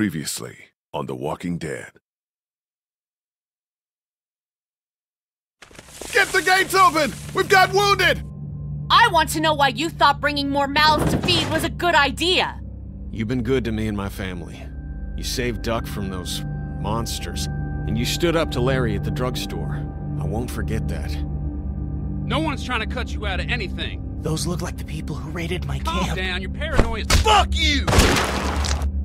Previously on The Walking Dead. Get the gates open! We've got wounded! I want to know why you thought bringing more mouths to feed was a good idea. You've been good to me and my family. You saved Duck from those monsters, and you stood up to Larry at the drugstore. I won't forget that. No one's trying to cut you out of anything. Those look like the people who raided my Calm camp. down, you're paranoid. Fuck you!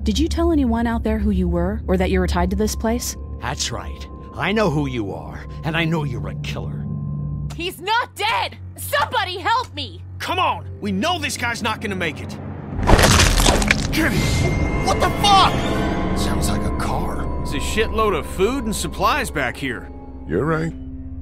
Did you tell anyone out there who you were, or that you were tied to this place? That's right. I know who you are, and I know you're a killer. He's not dead! Somebody help me! Come on! We know this guy's not gonna make it! What the fuck? Sounds like a car. There's a shitload of food and supplies back here. You're right.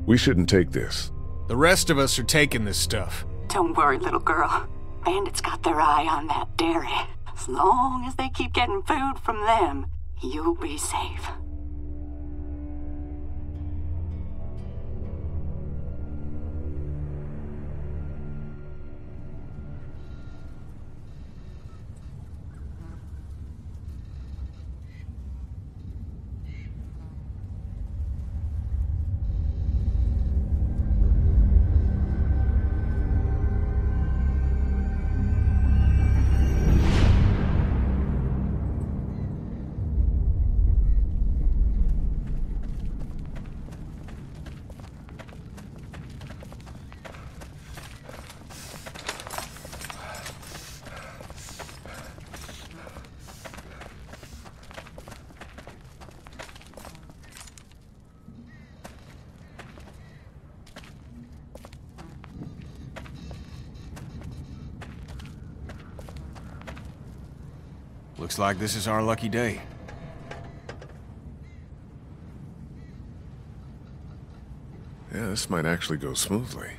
We shouldn't take this. The rest of us are taking this stuff. Don't worry, little girl. Bandits got their eye on that dairy. As long as they keep getting food from them, you'll be safe. Looks like this is our lucky day. Yeah, this might actually go smoothly.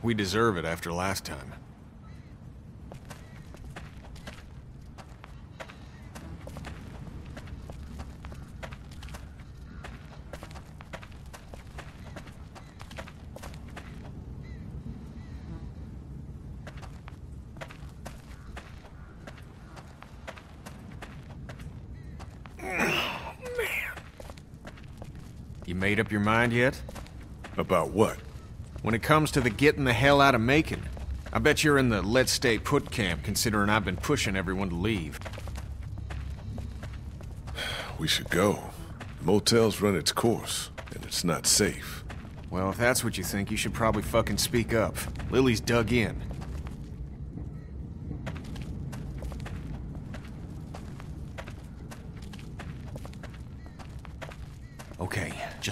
We deserve it after last time. Up your mind yet? About what? When it comes to the getting the hell out of Macon, I bet you're in the let's stay put camp considering I've been pushing everyone to leave. We should go. The motel's run its course, and it's not safe. Well, if that's what you think, you should probably fucking speak up. Lily's dug in. Okay, just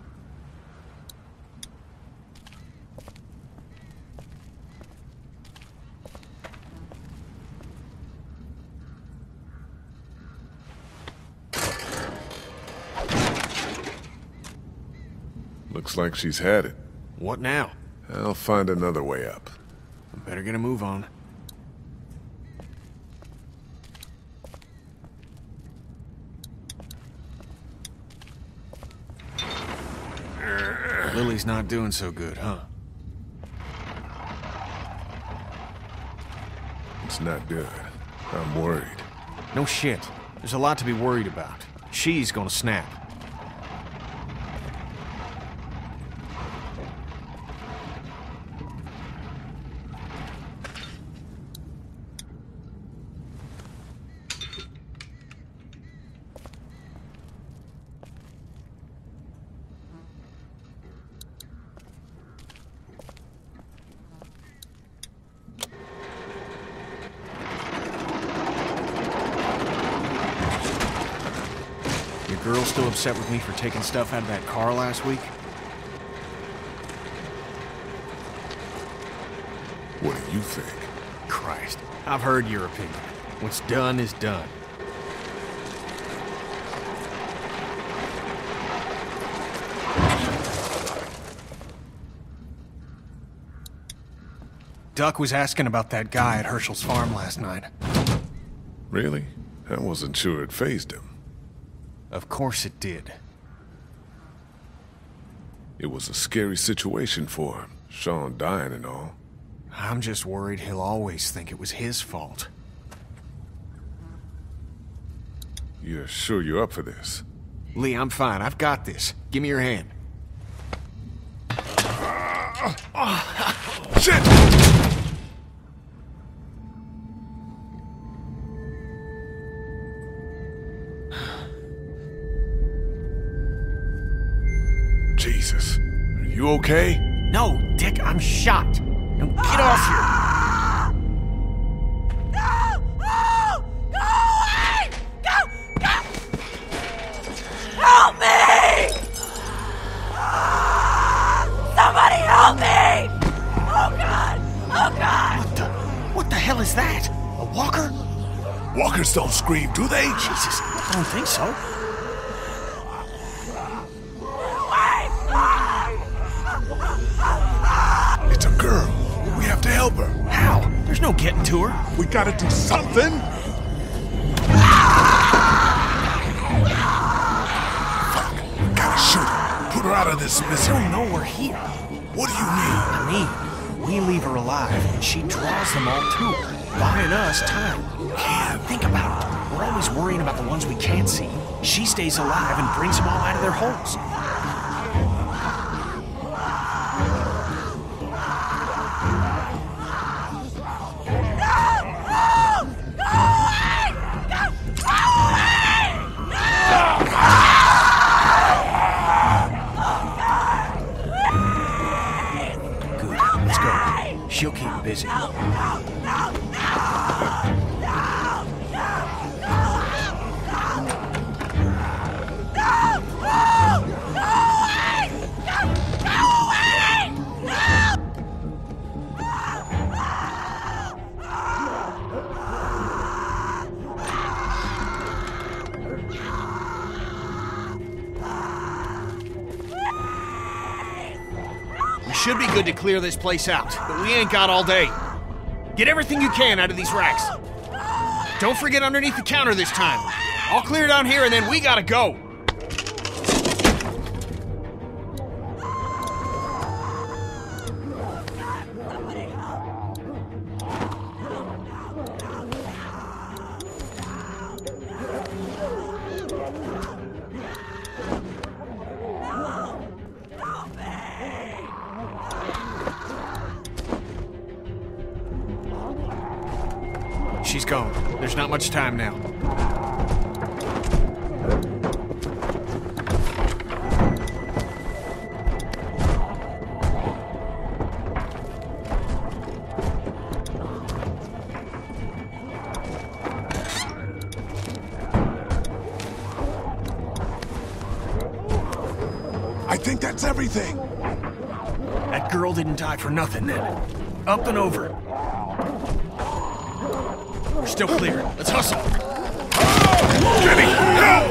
Looks like she's had it. What now? I'll find another way up. Better get a move on. Lily's not doing so good, huh? It's not good. I'm worried. No shit. There's a lot to be worried about. She's gonna snap. upset with me for taking stuff out of that car last week? What do you think? Christ, I've heard your opinion. What's done is done. Duck was asking about that guy at Hershel's farm last night. Really? I wasn't sure it phased him. Of course it did. It was a scary situation for him, Shawn dying and all. I'm just worried he'll always think it was his fault. You're sure you're up for this? Lee, I'm fine. I've got this. Give me your hand. Place out, but we ain't got all day. Get everything you can out of these racks. Don't forget underneath the counter this time. I'll clear down here and then we gotta go. She's gone. There's not much time now. I think that's everything. That girl didn't die for nothing then. Up and over. Still clear. Let's hustle. Jenny, help!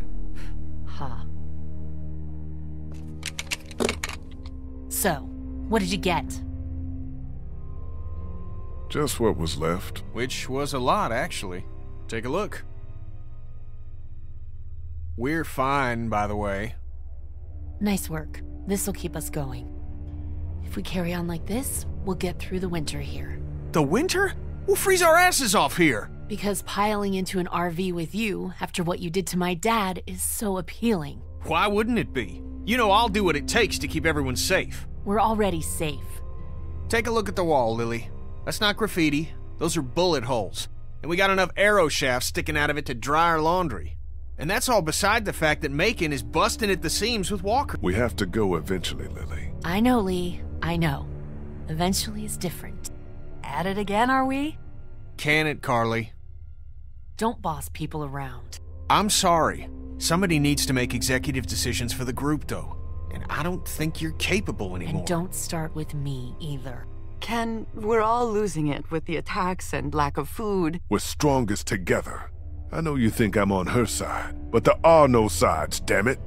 What did you get? Just what was left. Which was a lot, actually. Take a look. We're fine, by the way. Nice work. This'll keep us going. If we carry on like this, we'll get through the winter here. The winter? We'll freeze our asses off here! Because piling into an RV with you after what you did to my dad is so appealing. Why wouldn't it be? You know I'll do what it takes to keep everyone safe. We're already safe. Take a look at the wall, Lily. That's not graffiti. Those are bullet holes. And we got enough arrow shafts sticking out of it to dry our laundry. And that's all beside the fact that Macon is busting at the seams with Walker. We have to go eventually, Lily. I know, Lee. I know. Eventually is different. At it again, are we? Can it, Carley? Don't boss people around. I'm sorry. Somebody needs to make executive decisions for the group, though. And I don't think you're capable anymore. And don't start with me either. Ken, we're all losing it with the attacks and lack of food. We're strongest together. I know you think I'm on her side, but there are no sides, damn it.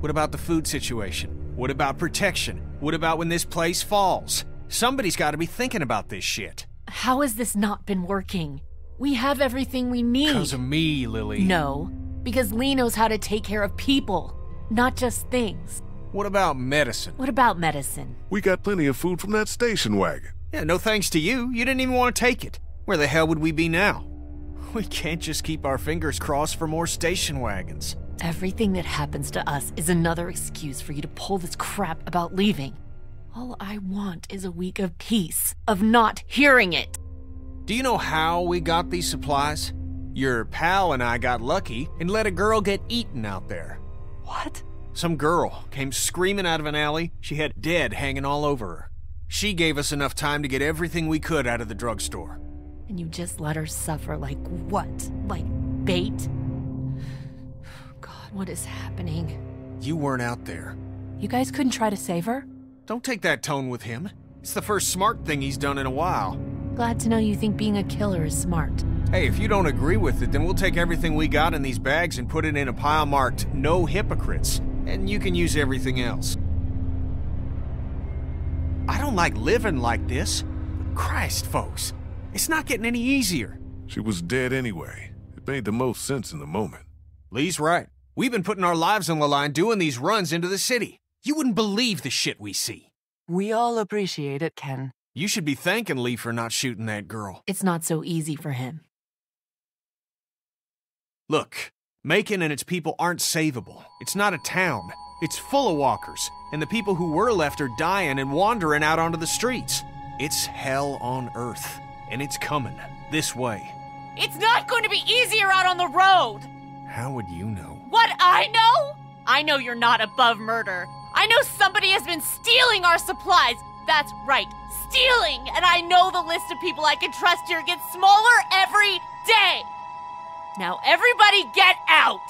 What about the food situation? What about protection? What about when this place falls? Somebody's got to be thinking about this shit. How has this not been working? We have everything we need. Because of me, Lily. No, because Lee knows how to take care of people, not just things. What about medicine? What about medicine? We got plenty of food from that station wagon. Yeah, no thanks to you. You didn't even want to take it. Where the hell would we be now? We can't just keep our fingers crossed for more station wagons. Everything that happens to us is another excuse for you to pull this crap about leaving. All I want is a week of peace, of not hearing it. Do you know how we got these supplies? Your pal and I got lucky and let a girl get eaten out there. What? Some girl came screaming out of an alley. She had dead hanging all over her. She gave us enough time to get everything we could out of the drugstore. And you just let her suffer like what? Like bait? God, what is happening? You weren't out there. You guys couldn't try to save her? Don't take that tone with him. It's the first smart thing he's done in a while. Glad to know you think being a killer is smart. Hey, if you don't agree with it, then we'll take everything we got in these bags and put it in a pile marked No Hypocrites, and you can use everything else. I don't like living like this. Christ, folks, it's not getting any easier. She was dead anyway. It made the most sense in the moment. Lee's right. We've been putting our lives on the line doing these runs into the city. You wouldn't believe the shit we see. We all appreciate it, Ken. You should be thanking Lee for not shooting that girl. It's not so easy for him. Look, Macon and its people aren't savable. It's not a town. It's full of walkers, and the people who were left are dying and wandering out onto the streets. It's hell on earth, and it's coming this way. It's not going to be easier out on the road! How would you know? What I know? I know you're not above murder. I know somebody has been stealing our supplies. That's right, stealing! And I know the list of people I can trust here gets smaller every day! Now, everybody get out!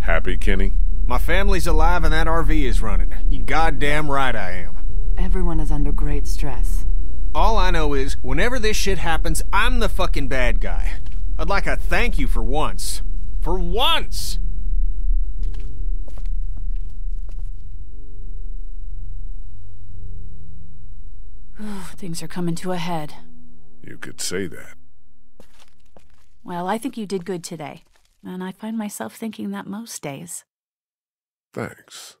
Happy, Kenny? My family's alive and that RV is running. You goddamn right I am. Everyone is under great stress. All I know is, whenever this shit happens, I'm the fucking bad guy. I'd like a thank you for once. For once! Things are coming to a head. You could say that. Well, I think you did good today. And I find myself thinking that most days. Thanks.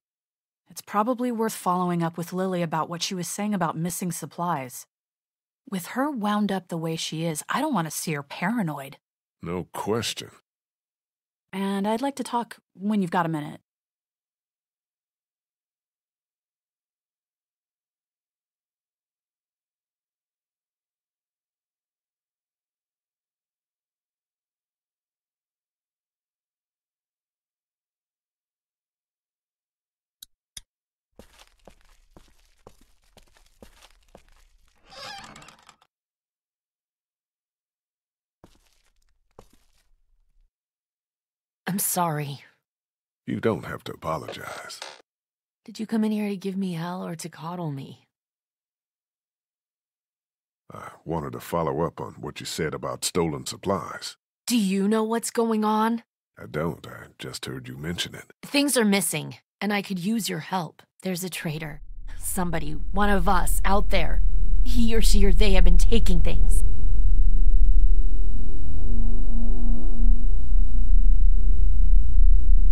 It's probably worth following up with Lily about what she was saying about missing supplies. With her wound up the way she is, I don't want to see her paranoid. No question. And I'd like to talk when you've got a minute. I'm sorry. You don't have to apologize. Did you come in here to give me hell or to coddle me? I wanted to follow up on what you said about stolen supplies. Do you know what's going on? I don't. I just heard you mention it. Things are missing, and I could use your help. There's a traitor. Somebody, one of us, out there. He or she or they have been taking things.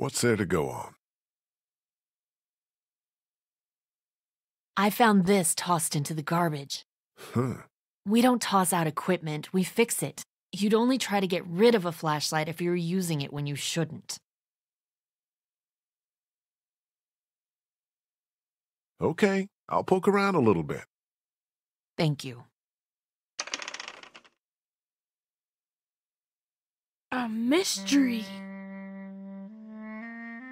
What's there to go on? I found this tossed into the garbage. Huh. We don't toss out equipment, we fix it. You'd only try to get rid of a flashlight if you were using it when you shouldn't. Okay, I'll poke around a little bit. Thank you. A mystery.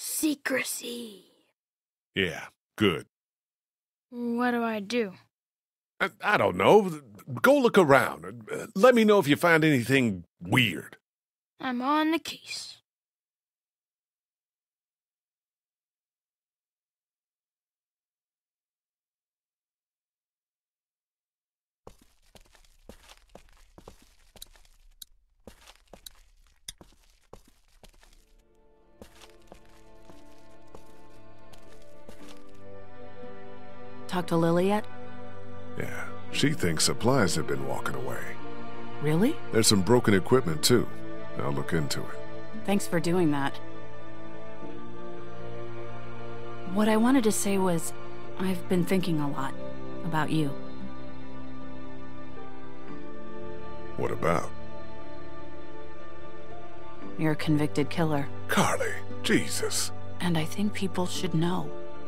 Secrecy. Yeah, good. What do I do? I, I don't know. Go look around. Let me know if you find anything weird. I'm on the case. Talk to Lily yet? Yeah, she thinks supplies have been walking away. Really? There's some broken equipment, too. I'll look into it. Thanks for doing that. What I wanted to say was, I've been thinking a lot about you. What about? You're a convicted killer. Carley, Jesus. And I think people should know.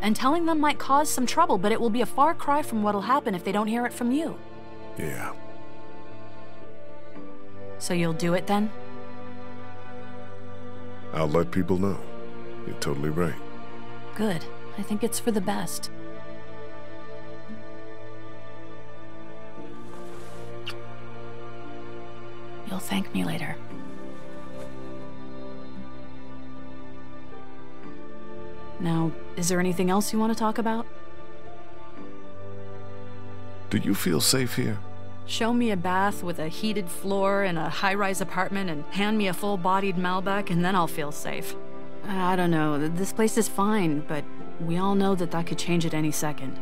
and telling them might cause some trouble, but it will be a far cry from what'll happen if they don't hear it from you. Yeah. So you'll do it then? I'll let people know. You're totally right. Good. I think it's for the best. You'll thank me later. Now, is there anything else you want to talk about? Do you feel safe here? Show me a bath with a heated floor in a high rise apartment and hand me a full bodied Malbec, and then I'll feel safe. I don't know. This place is fine, but we all know that that could change at any second.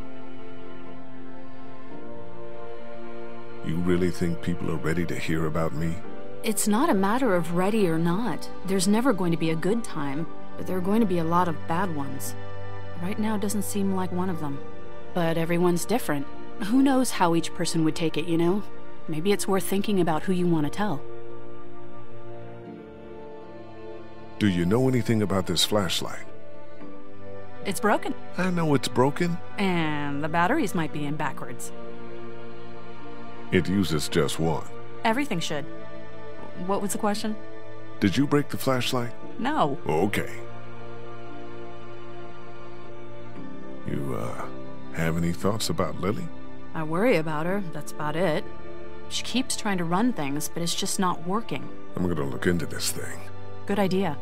You really think people are ready to hear about me? It's not a matter of ready or not. There's never going to be a good time, but there are going to be a lot of bad ones. Right now doesn't seem like one of them. But everyone's different. Who knows how each person would take it, you know? Maybe it's worth thinking about who you want to tell. Do you know anything about this flashlight? It's broken. I know it's broken. And the batteries might be in backwards. It uses just one. Everything should. What was the question? Did you break the flashlight? No. Okay. You, uh, have any thoughts about Lily? I worry about her, that's about it. She keeps trying to run things, but it's just not working. I'm gonna look into this thing. Good idea.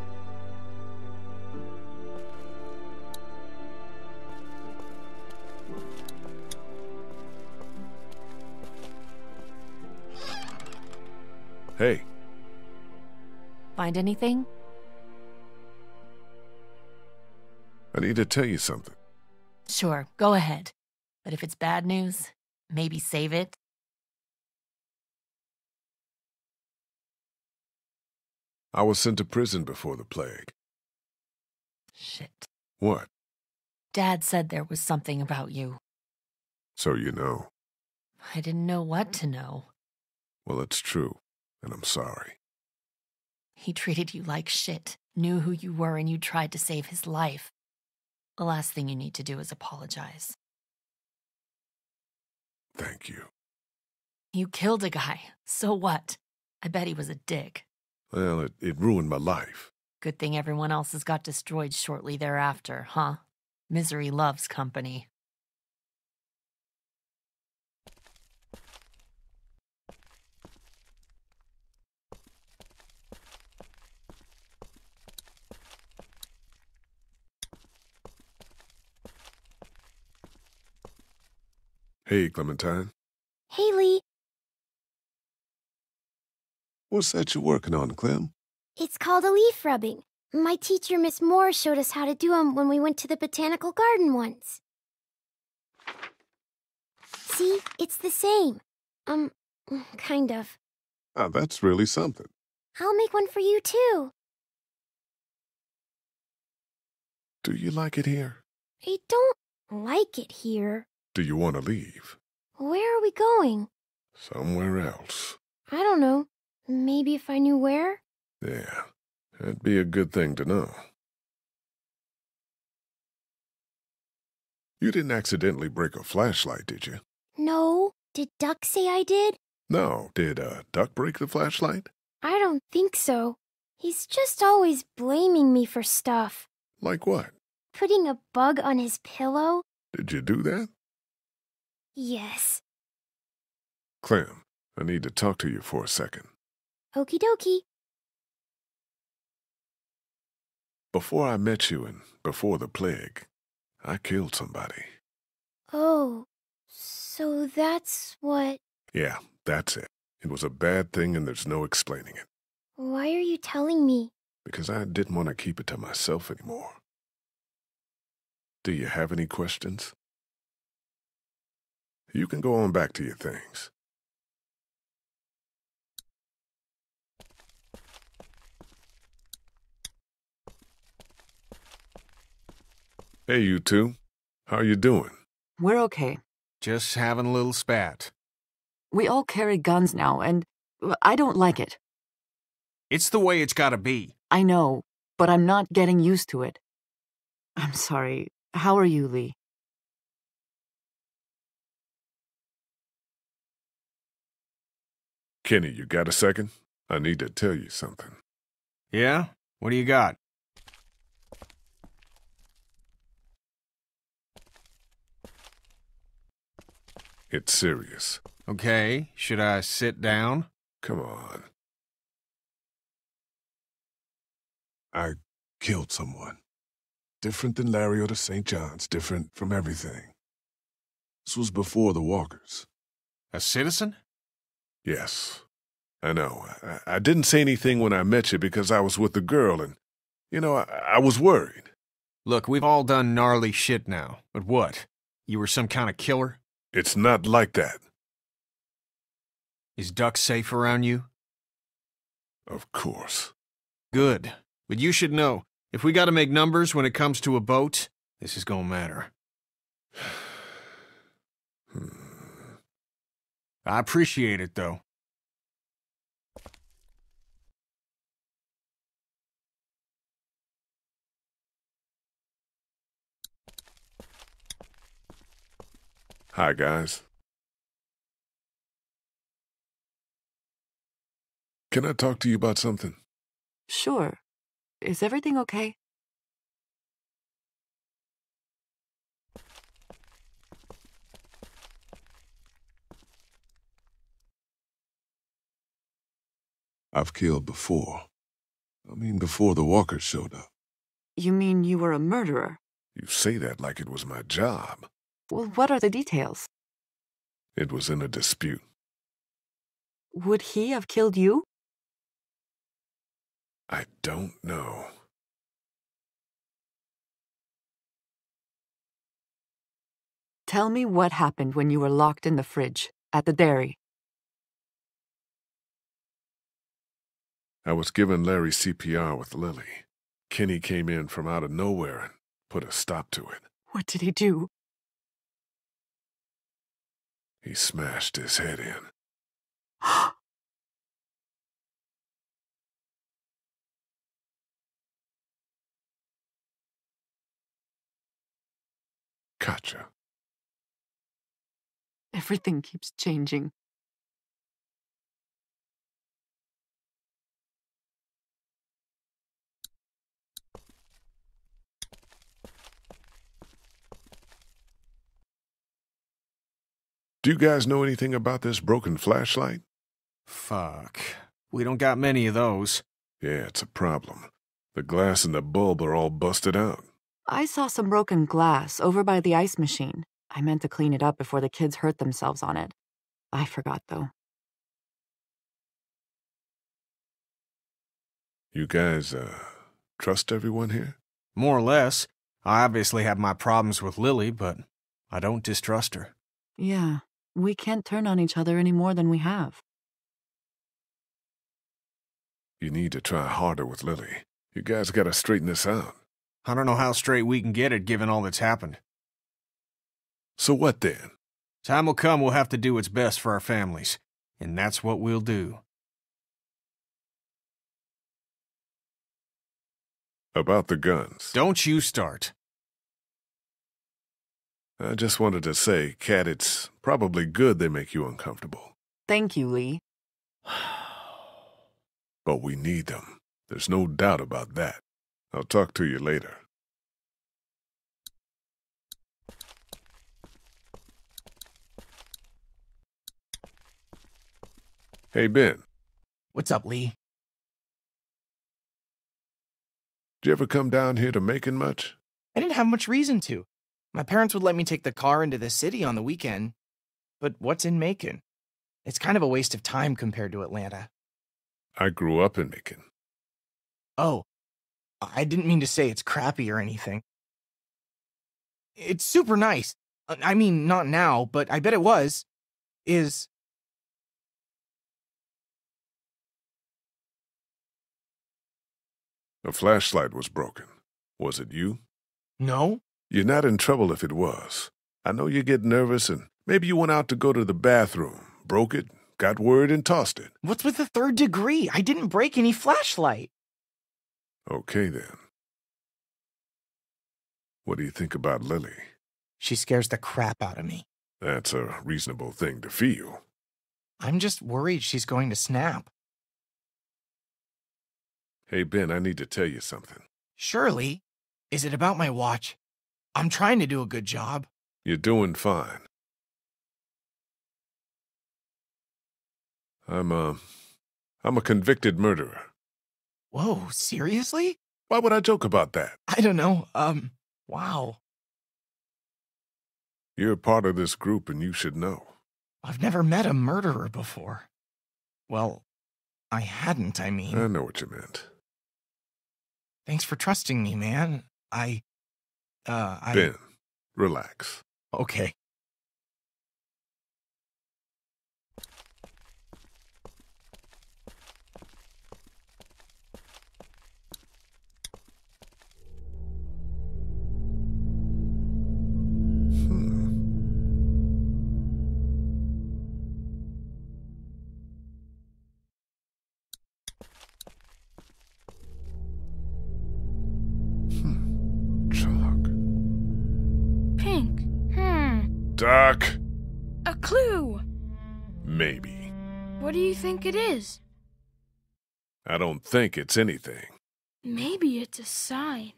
Hey, Find anything? I need to tell you something. Sure, go ahead. But if it's bad news, maybe save it. I was sent to prison before the plague. Shit. What? Dad said there was something about you. So you know. I didn't know what to know. Well, it's true, and I'm sorry. He treated you like shit, knew who you were, and you tried to save his life. The last thing you need to do is apologize. Thank you. You killed a guy. So what? I bet he was a dick. Well, it, it ruined my life. Good thing everyone else's got destroyed shortly thereafter, huh? Misery loves company. Hey, Clementine. Haley, What's that you're working on, Clem? it's called a leaf rubbing. My teacher, Miss Moore, showed us how to do 'em when we went to the botanical garden once. See, it's the same. Um, kind of. Ah, that's really something. I'll make one for you too. Do you like it here? I don't like it here. Do you want to leave? Where are we going? Somewhere else. I don't know. Maybe if I knew where? Yeah, that'd be a good thing to know. You didn't accidentally break a flashlight, did you? No. Did Duck say I did? No. Did uh, Duck break the flashlight? I don't think so. He's just always blaming me for stuff. Like what? Putting a bug on his pillow? Did you do that? Yes. Clem, I need to talk to you for a second. Okie dokie. Before I met you and before the plague, I killed somebody. Oh, so that's what. Yeah, that's it. It was a bad thing and there's no explaining it. Why are you telling me? Because I didn't want to keep it to myself anymore. Do you have any questions? You can go on back to your things. Hey, you two. How you doing? We're okay. Just having a little spat. We all carry guns now, and uh, I don't like it. It's the way it's gotta be. I know, but I'm not getting used to it. I'm sorry. How are you, Lee? Kenny, you got a second? I need to tell you something. Yeah? What do you got? It's serious. Okay, should I sit down? Come on. I killed someone. Different than Larry or the St. John's, different from everything. This was before the Walkers. A citizen? Yes. I know. I, I didn't say anything when I met you because I was with the girl and, you know, I, I was worried. Look, we've all done gnarly shit now. But what? You were some kind of killer? It's not like that. Is Duck safe around you? Of course. Good. But you should know, if we gotta make numbers when it comes to a boat, this is gonna matter. I appreciate it, though. Hi, guys. Can I talk to you about something? Sure. Is everything okay? I've killed before. I mean, before the walkers showed up. You mean you were a murderer? You say that like it was my job. Well, what are the details? It was in a dispute. Would he have killed you? I don't know. Tell me what happened when you were locked in the fridge at the dairy. I was giving Larry CPR with Lily. Kenny came in from out of nowhere and put a stop to it. What did he do? He smashed his head in. Katjaa. Everything keeps changing. Do you guys know anything about this broken flashlight? Fuck. We don't got many of those. Yeah, it's a problem. The glass and the bulb are all busted out. I saw some broken glass over by the ice machine. I meant to clean it up before the kids hurt themselves on it. I forgot, though. You guys, uh, trust everyone here? More or less. I obviously have my problems with Lily, but I don't distrust her. Yeah, we can't turn on each other any more than we have. You need to try harder with Lily. You guys gotta straighten this out. I don't know how straight we can get it given all that's happened. So what then? Time will come we'll have to do what's best for our families, and that's what we'll do. About the guns. Don't you start. I just wanted to say, Kat, it's probably good they make you uncomfortable. Thank you, Lee. But we need them. There's no doubt about that. I'll talk to you later. Hey, Ben. What's up, Lee? Did you ever come down here to Macon much? I didn't have much reason to. My parents would let me take the car into the city on the weekend. But what's in Macon? It's kind of a waste of time compared to Atlanta. I grew up in Macon. Oh, I didn't mean to say it's crappy or anything. It's super nice. Uh, I mean, not now, but I bet it was. Is. A flashlight was broken. Was it you? No. You're not in trouble if it was. I know you get nervous and maybe you went out to go to the bathroom, broke it, got word, and tossed it. What's with the third degree? I didn't break any flashlight. Okay, then. What do you think about Lily? She scares the crap out of me. That's a reasonable thing to feel. I'm just worried she's going to snap. Hey, Ben, I need to tell you something. Surely. Is it about my watch? I'm trying to do a good job. You're doing fine. I'm a. I'm a convicted murderer. Whoa, seriously? Why would I joke about that? I don't know. Um, wow. You're part of this group and you should know. I've never met a murderer before. Well, I hadn't, I mean. I know what you meant. Thanks for trusting me, man. I. Uh, I. Ben, relax. Okay. You think it is? I don't think it's anything. Maybe it's a sign.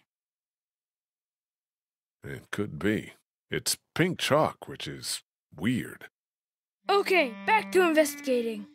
It could be. It's pink chalk, which is weird. Okay, back to investigating.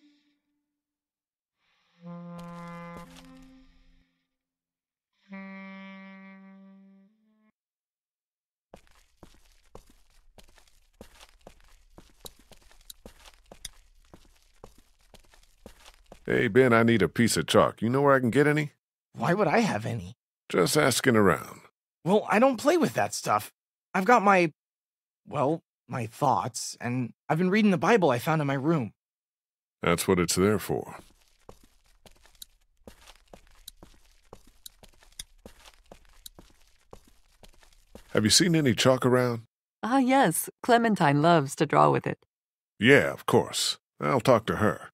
Hey, Ben, I need a piece of chalk. You know where I can get any? Why would I have any? Just asking around. Well, I don't play with that stuff. I've got my. Well, my thoughts, and I've been reading the Bible I found in my room. That's what it's there for. Have you seen any chalk around? Ah, yes. Clementine loves to draw with it. Yeah, of course. I'll talk to her.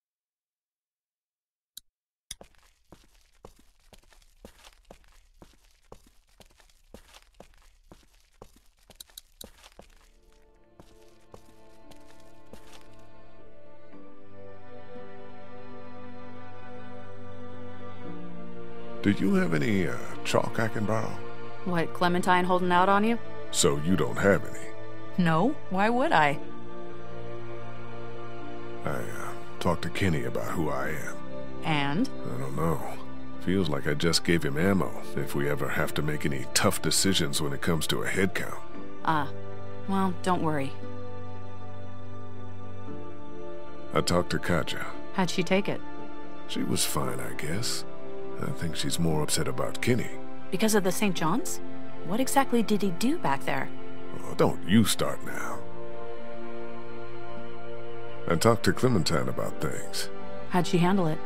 Do you have any uh, chalk I can borrow? What, Clementine holding out on you? So you don't have any. No, why would I? I uh, talked to Kenny about who I am. And? I don't know. Feels like I just gave him ammo if we ever have to make any tough decisions when it comes to a head count. Ah, well, don't worry. I talked to Katjaa. How'd she take it? She was fine, I guess. I think she's more upset about Kenny. Because of the St. John's? What exactly did he do back there? Oh, don't you start now. I talked to Clementine about things. How'd she handle it?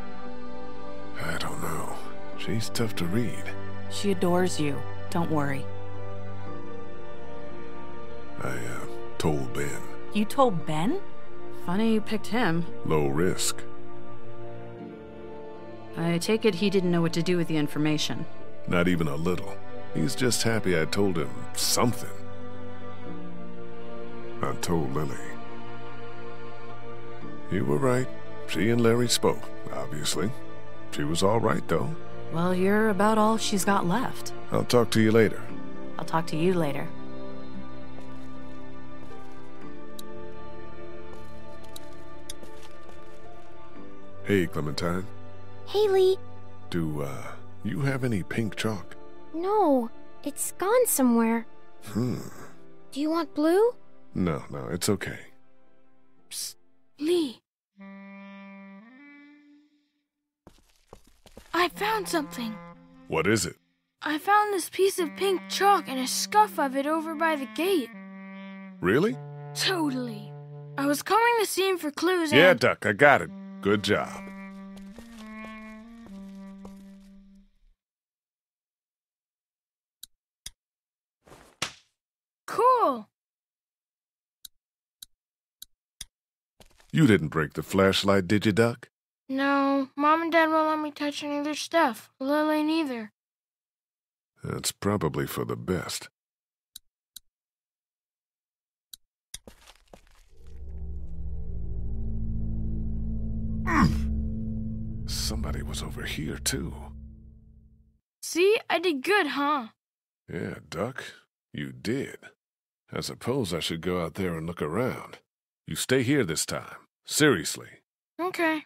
I don't know. She's tough to read. She adores you. Don't worry. I, uh, told Ben. You told Ben? Funny you picked him. Low risk. I take it he didn't know what to do with the information. Not even a little. He's just happy I told him something. I told Lilly. You were right. She and Larry spoke, obviously. She was all right, though. Well, you're about all she's got left. I'll talk to you later. I'll talk to you later. Hey, Clementine. Haley, Do, uh, you have any pink chalk? no, it's gone somewhere. Hmm. Do you want blue? No, no, it's okay. Lee. I found something. What is it? I found this piece of pink chalk and a scuff of it over by the gate. Really? Totally. I was combing the scene for clues Yeah. Duck, I got it. Good job. Cool. You didn't break the flashlight, did you, Duck? No, Mom and Dad won't let me touch any of their stuff. Lilly neither. That's probably for the best. Somebody was over here, too. See, I did good, huh? Yeah, Duck, you did. I suppose I should go out there and look around. You stay here this time. Seriously. Okay.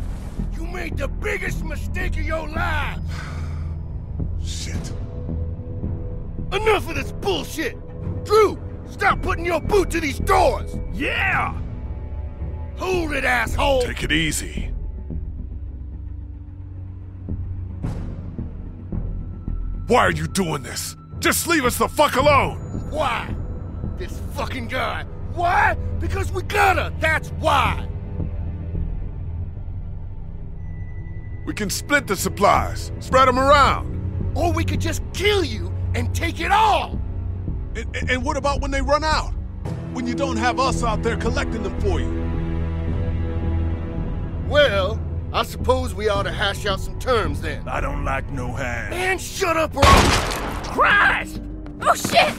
You made the biggest mistake of your life! Shit. Enough of this bullshit! Drew, stop putting your boot to these doors! Yeah! Hold it, asshole! Take it easy. Why are you doing this? Just leave us the fuck alone! Why? This fucking guy. Why? Because we gotta! That's why! We can split the supplies, spread them around. Or we could just kill you and take it all! And, and- and what about when they run out? When you don't have us out there collecting them for you? Well, I suppose we ought to hash out some terms then. I don't like no hand. Man, shut up or I'll... Christ! Oh shit!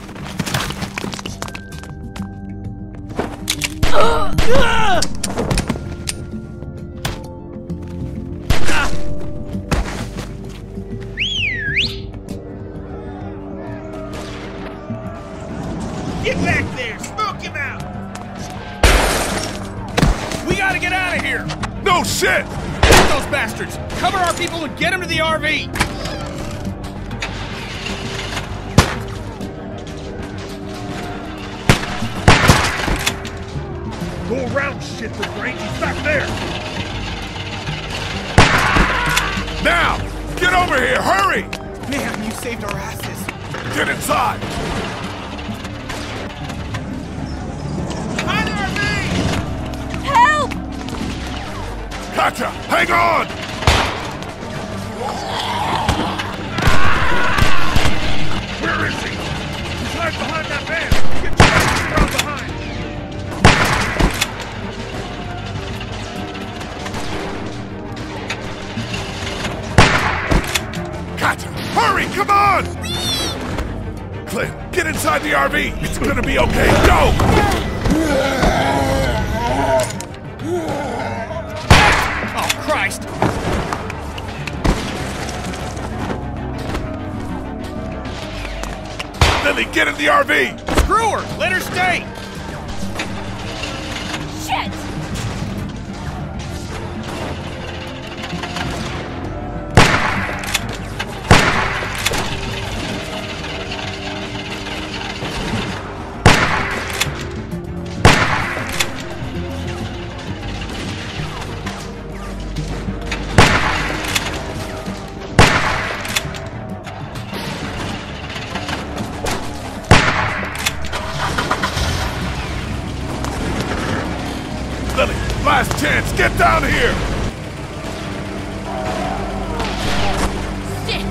Get Cover our people and get them to the RV! Go around shit for range. He's back there. Now! Get over here! Hurry! Man, you saved our asses. Get inside! Behind the RV! Help! Katjaa, hang on! Right behind that van. Get your ass behind. Katjaa, hurry! Come on! Clint, get inside the RV. It's gonna be okay. Go! Oh, Christ! Get in the RV! Screw her! Let her stay! Down here! Shit!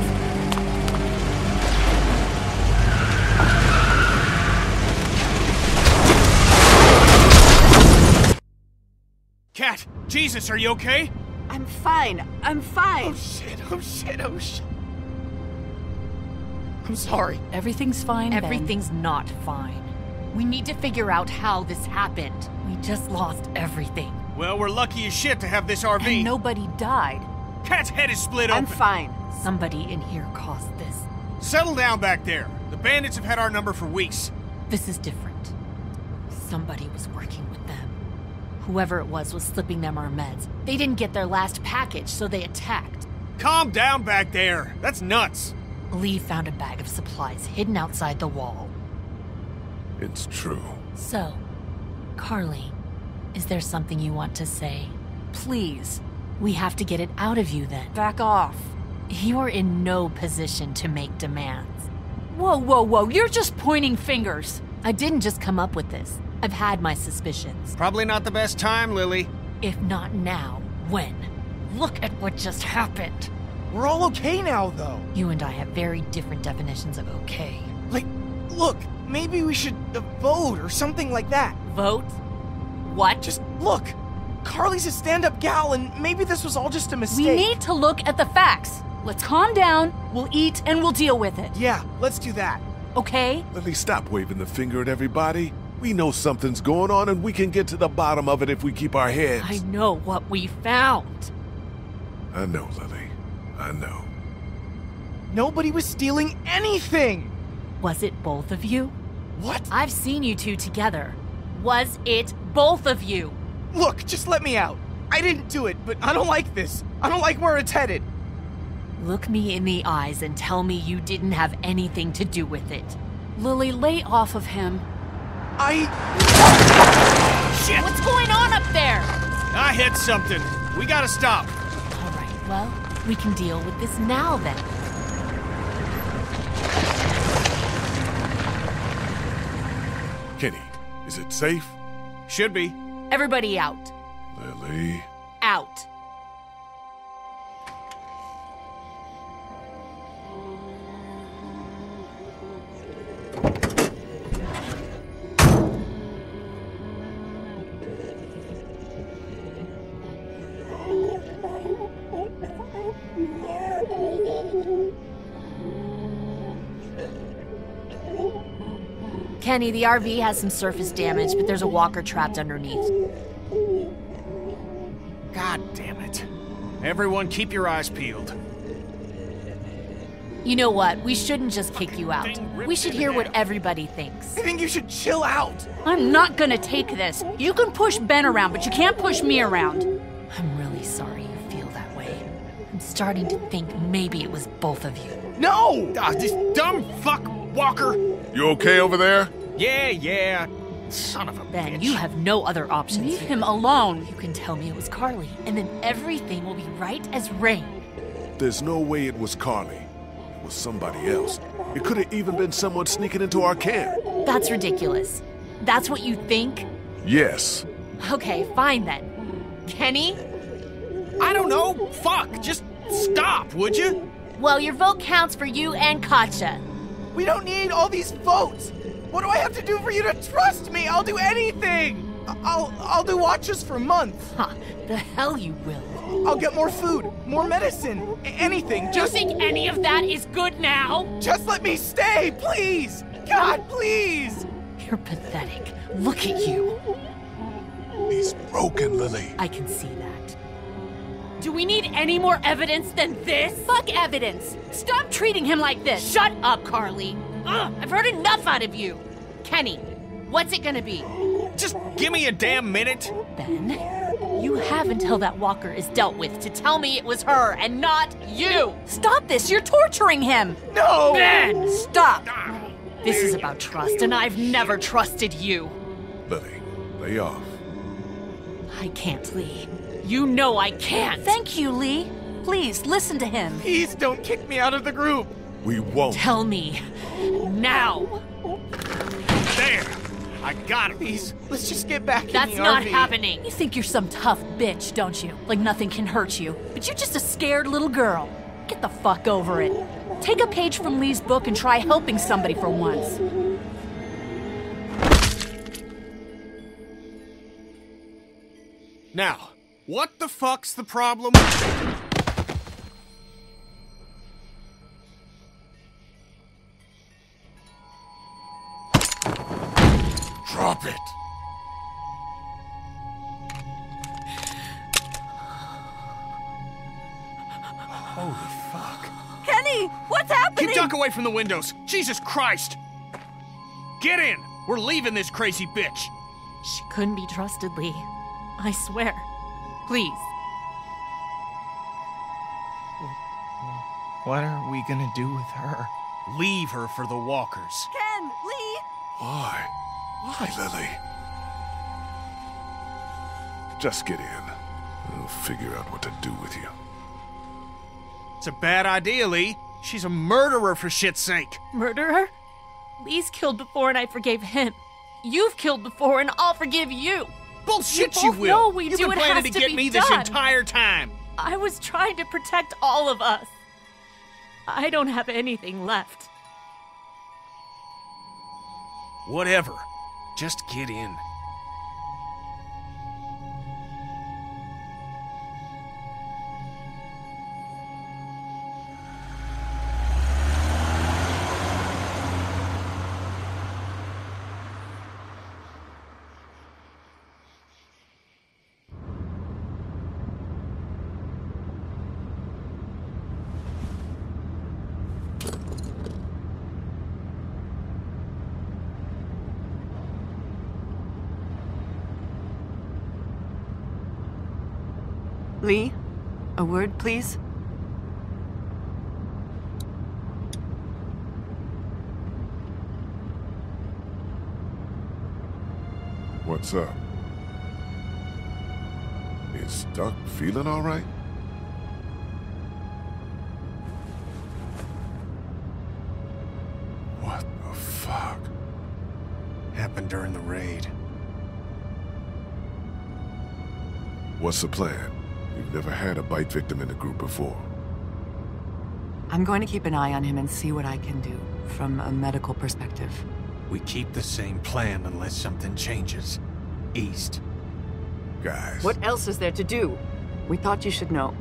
Kat, Jesus, are you okay? I'm fine. I'm fine. Oh shit, oh shit, oh shit. I'm sorry. Everything's fine. Ben. Everything's not fine. We need to figure out how this happened. We just lost everything. Well, we're lucky as shit to have this RV. And nobody died. Kat's head is split open. I'm fine. Somebody in here caused this. Settle down back there. The bandits have had our number for weeks. This is different. Somebody was working with them. Whoever it was was slipping them our meds. They didn't get their last package, so they attacked. Calm down back there. That's nuts. Lee found a bag of supplies hidden outside the wall. It's true. So, Carley, is there something you want to say? Please. We have to get it out of you then. Back off. You're in no position to make demands. Whoa, whoa, whoa. You're just pointing fingers. I didn't just come up with this. I've had my suspicions. Probably not the best time, Lilly. If not now, when? Look at what just happened. We're all okay now, though. You and I have very different definitions of okay. Like, look, maybe we should uh, vote or something like that. Vote? What? Just look. Carley's a stand-up gal, and maybe this was all just a mistake. We need to look at the facts. Let's calm down, we'll eat, and we'll deal with it. Yeah, let's do that. Okay? Lilly, stop waving the finger at everybody. We know something's going on, and we can get to the bottom of it if we keep our heads. I know what we found. I know, Lilly. I know. Nobody was stealing anything. Was it both of you? What? I've seen you two together. Was it both of you? Look, just let me out. I didn't do it, but I don't like this. I don't like where it's headed. Look me in the eyes and tell me you didn't have anything to do with it. Lilly, lay off of him. I. Shit! What's going on up there? I hit something. We gotta stop. All right, well, we can deal with this now then. Kenny, is it safe? Should be. Everybody out. Lilly. Out. Kenny, the RV has some surface damage, but there's a walker trapped underneath. God damn it. Everyone, keep your eyes peeled. You know what? We shouldn't just kick you out. We should hear what everybody thinks. I think you should chill out. I'm not gonna take this. You can push Ben around, but you can't push me around. I'm really sorry you feel that way. I'm starting to think maybe it was both of you. No! Ah, this dumb fuck Walker. You okay over there? Yeah, yeah. Son of a Ben, bitch. you have no other options. Leave him alone. You can tell me it was Carley, and then everything will be right as rain. There's no way it was Carley. It was somebody else. It could have even been someone sneaking into our camp. That's ridiculous. That's what you think? Yes. Okay, fine then. Kenny? I don't know. Fuck. Just stop, would you? Well, your vote counts for you and Katjaa. We don't need all these votes. What do I have to do for you to trust me? I'll do anything. I'll I'll do watches for months. Huh, the hell you will. I'll get more food, more medicine, anything. Do you think any of that is good now? just let me stay, please. God, please. You're pathetic. Look at you. He's broken, Lily. I can see that. Do we need any more evidence than this? Fuck evidence. Stop treating him like this. Shut up, Carley. Ugh, I've heard enough out of you. Kenny, what's it gonna be? Just give me a damn minute. Ben, you have until that walker is dealt with to tell me it was her and not you. Stop this. You're torturing him. No. Ben, Stop. Ah. this is about trust, and I've never trusted you. Lilly, lay off. I can't, Lee. You know I can't. Thank you, Lee. Please listen to him. Please don't kick me out of the group. We won't. Tell me now. There. I got him. Please, let's just get back in That's not RV. happening. You think you're some tough bitch, don't you? Like nothing can hurt you. But you're just a scared little girl. Get the fuck over it. Take a page from Lee's book and try helping somebody for once. Now, what the fuck's the problem? Drop it. Holy fuck. Kenny, what's happening? Keep duck away from the windows. Jesus Christ. Get in. We're leaving this crazy bitch. She couldn't be trusted, Lee. I swear. Please. What are we gonna do with her? Leave her for the walkers. Ken, Lee. Why? Why, Lilly? Just get in. We'll figure out what to do with you. It's a bad idea, Lee. She's a murderer for shit's sake. Murderer? Lee's killed before and I forgave him. You've killed before and I'll forgive you. Bullshit, We you will. know we You've do. been It planning has to to get be me this entire time. I was trying to protect all of us. I don't have anything left. Whatever. Just get in. Word, please? What's up? Is Duck feeling all right? What the fuck? Happened during the raid. What's the plan? You've never had a bite victim in the group before. I'm going to keep an eye on him and see what I can do from a medical perspective. We keep the same plan unless something changes. East. Guys. What else is there to do? We thought you should know.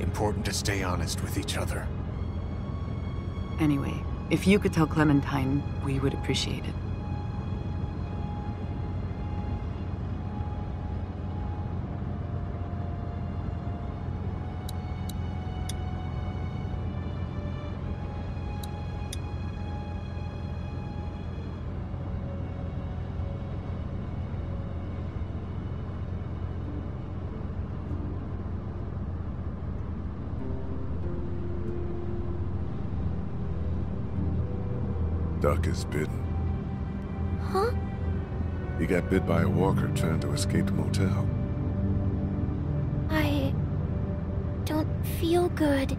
Important to stay honest with each other. Anyway, if you could tell Clementine, we would appreciate it. Duck is bitten. Huh? He got bit by a walker trying to escape the motel. I don't feel good.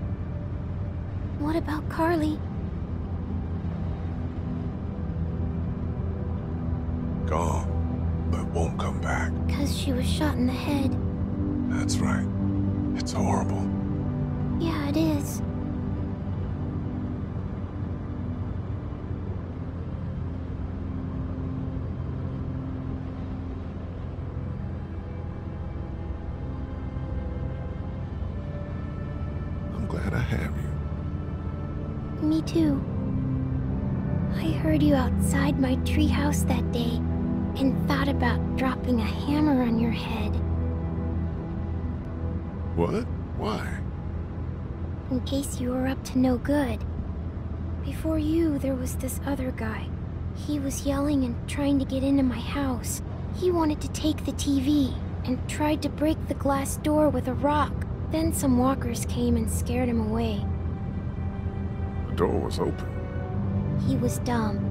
What about Carley? Gone, but won't come back. Because she was shot in the head. That's right. It's horrible. My treehouse that day and thought about dropping a hammer on your head. What? Why? In case you were up to no good. Before you, there was this other guy. He was yelling and trying to get into my house. He wanted to take the TV and tried to break the glass door with a rock. Then some walkers came and scared him away. The door was open. He was dumb.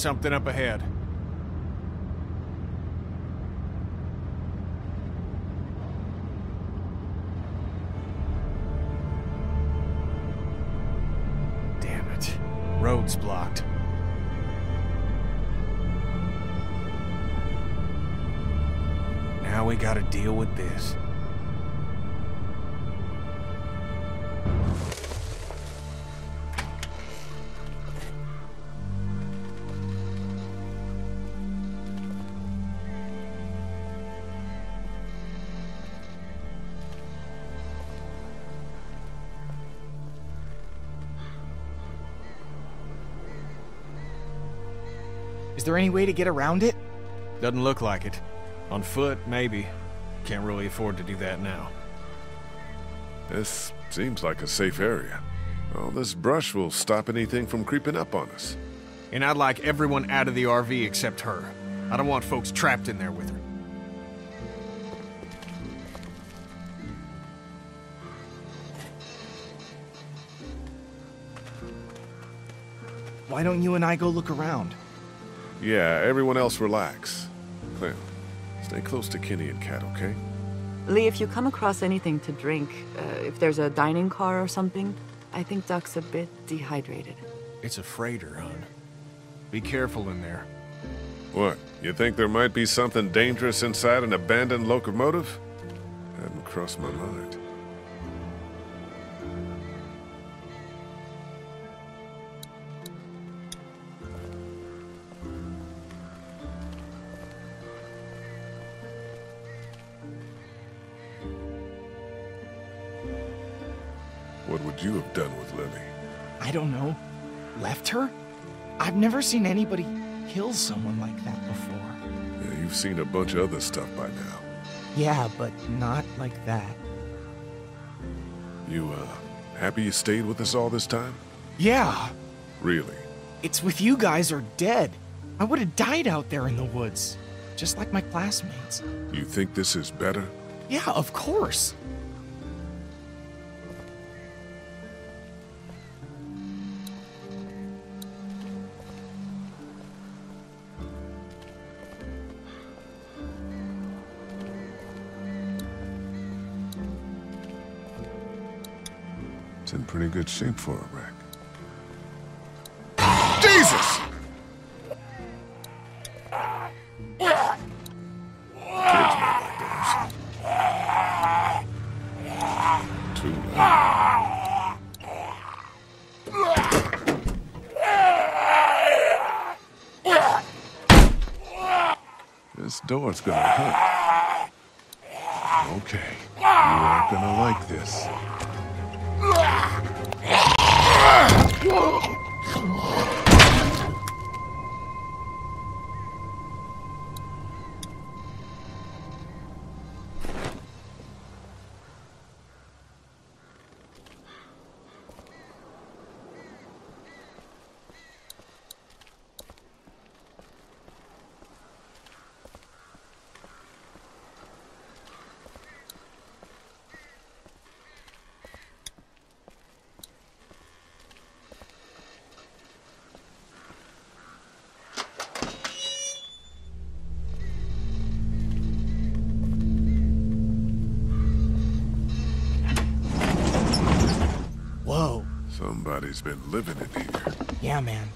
Something up ahead. Damn it. Road's blocked. Now we gotta deal with this. There any way to get around it? Doesn't look like it. On foot, maybe. Can't really afford to do that now. This seems like a safe area. All this brush will stop anything from creeping up on us. And I'd like everyone out of the RV except her. I don't want folks trapped in there with her. why don't you and I go look around? Yeah, everyone else relax. Clem, stay close to Kenny and Kat, okay? Lee, if you come across anything to drink, uh, if there's a dining car or something, I think Duck's a bit dehydrated. It's a freighter, hon. Be careful in there. What? You think there might be something dangerous inside an abandoned locomotive? Hadn't crossed my mind. What would you have done with Lilly? I don't know. Left her? I've never seen anybody kill someone like that before. Yeah, you've seen a bunch of other stuff by now. Yeah, but not like that. You, uh, happy you stayed with us all this time? Yeah, Really? it's with you guys or dead. I would have died out there in the woods, just like my classmates. You think this is better? Yeah, of course. Pretty good shape for it, wreck. Somebody's been living in here. Yeah, man.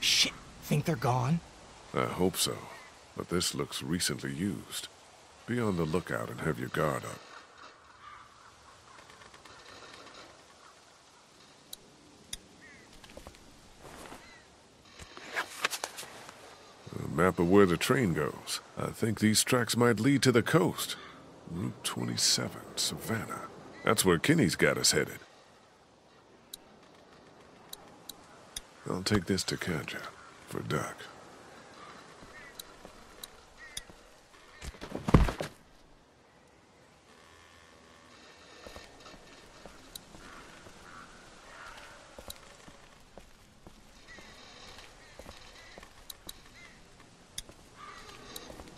Shit, think they're gone? I hope so, but this looks recently used. Be on the lookout and have your guard up. A map of where the train goes. I think these tracks might lead to the coast. Route 27, Savannah. That's where Kenny's got us headed. Take this to Katjaa for Duck.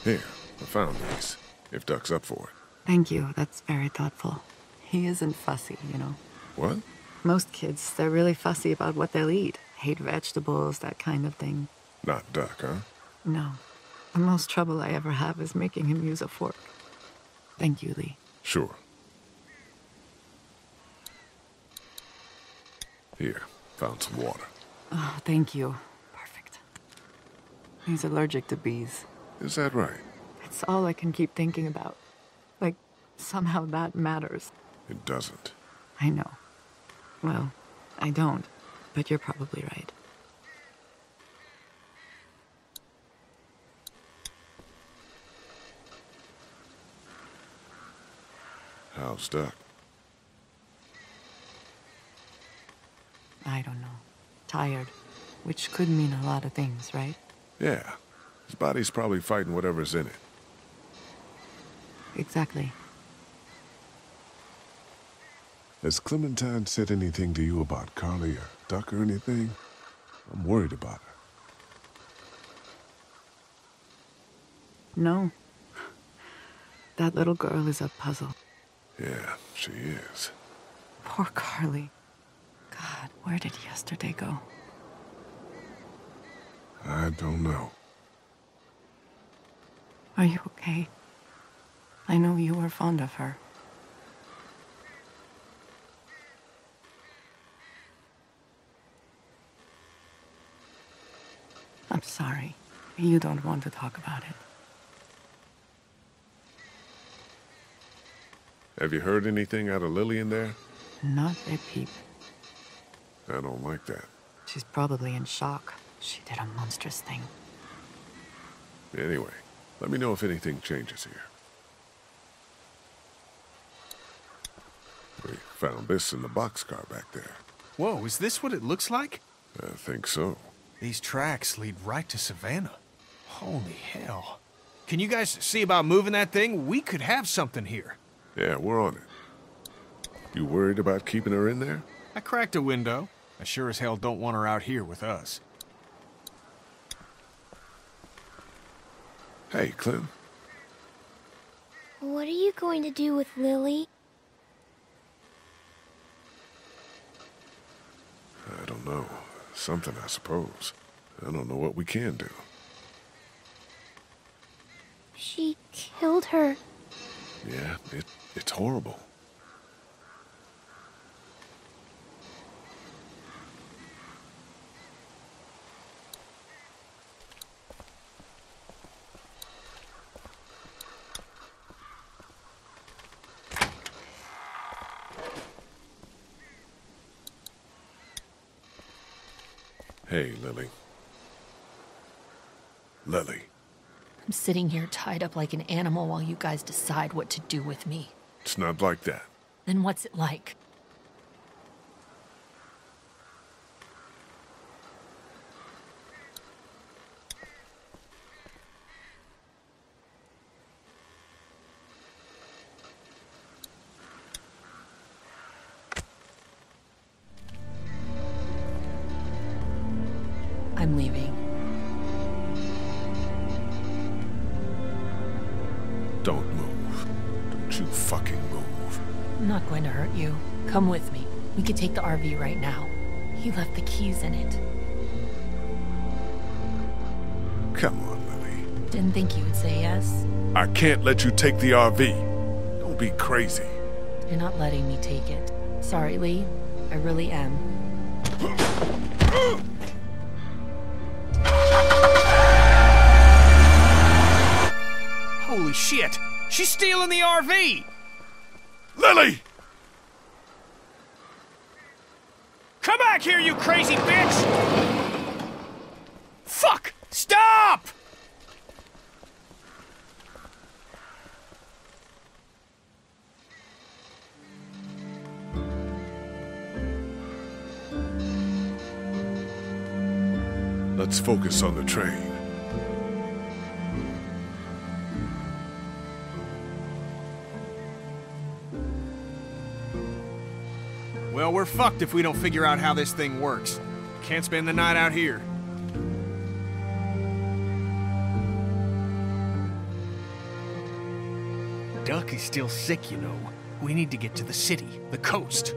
Here, I found these. If Duck's up for it. Thank you, that's very thoughtful. He isn't fussy, you know. What? Most kids, they're really fussy about what they'll eat. Hate vegetables, that kind of thing. Not Duck, huh? No. The most trouble I ever have is making him use a fork. Thank you, Lee. Sure. Here, found some water. Oh, thank you. Perfect. He's allergic to bees. Is that right? It's all I can keep thinking about. Like, somehow that matters. It doesn't. I know. Well, I don't, but you're probably right. How's Duck? I don't know. Tired. Which could mean a lot of things, right? Yeah. His body's probably fighting whatever's in it. Exactly. Has Clementine said anything to you about Carley or Duck or anything? I'm worried about her. No. That little girl is a puzzle. Yeah, she is. Poor Carley. God, where did yesterday go? I don't know. Are you okay? I know you were fond of her. I'm sorry. You don't want to talk about it. Have you heard anything out of Lillian there? Not a peep. I don't like that. She's probably in shock. She did a monstrous thing. Anyway, let me know if anything changes here. We found this in the boxcar back there. Whoa, is this what it looks like? I think so. These tracks lead right to Savannah. Holy hell. Can you guys see about moving that thing? We could have something here. Yeah, we're on it. You worried about keeping her in there? I cracked a window. I sure as hell don't want her out here with us. Hey, Clem. What are you going to do with Lilly? I don't know. Something, I suppose. I don't know what we can do. She killed her. Yeah, it, it's horrible. Hey, Lilly. Lilly. I'm sitting here tied up like an animal while you guys decide what to do with me. It's not like that. Then what's it like? RV right now. He left the keys in it. Come on, Lilly. Didn't think you would say yes. I can't let you take the RV. Don't be crazy. You're not letting me take it. Sorry, Lee. I really am. Holy shit! She's stealing the RV! Lilly! Come back here, you crazy bitch! Fuck! Stop! Let's focus on the train. Well, we're fucked if we don't figure out how this thing works. Can't spend the night out here. Duck is still sick, you know. We need to get to the city, the coast.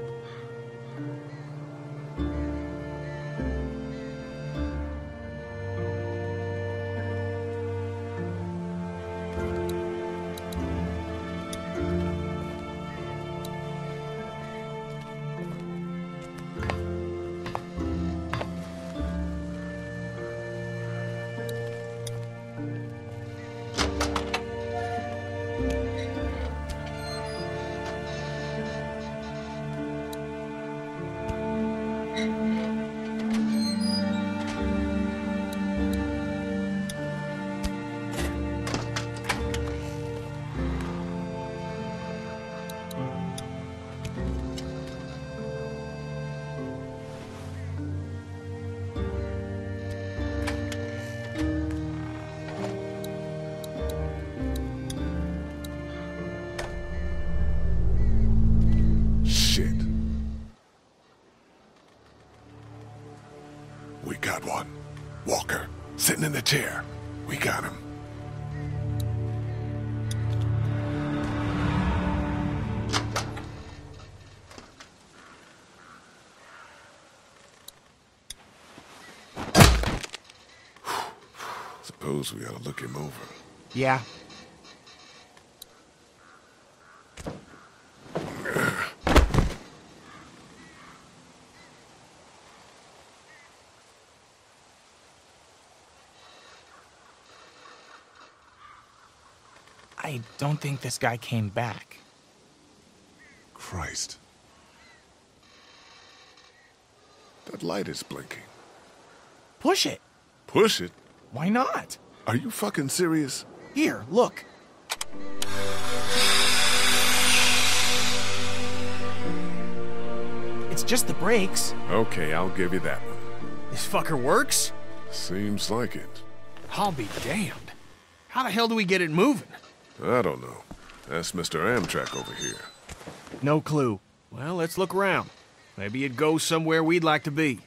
Suppose we ought to look him over. Yeah. I don't think this guy came back. Christ. That light is blinking. Push it. Push it? Why not? Are you fucking serious? Here, look. It's just the brakes. Okay, I'll give you that one. This fucker works? Seems like it. I'll be damned. How the hell do we get it moving? I don't know. That's Mr. Amtrak over here. No clue. Well, let's look around. Maybe it goes somewhere we'd like to be.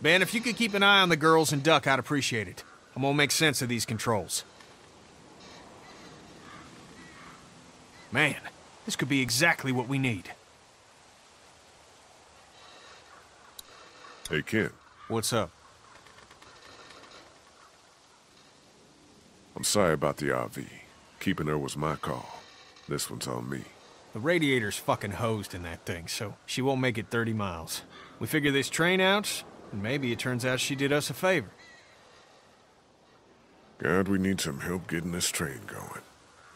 Ben, if you could keep an eye on the girls and Duck, I'd appreciate it. I'm gonna make sense of these controls. Man, this could be exactly what we need. Hey, Ken. What's up? I'm sorry about the RV. Keeping her was my call. This one's on me. The radiator's fucking hosed in that thing, so she won't make it 30 miles. We figure this train out, and maybe it turns out she did us a favor. God, we need some help getting this train going.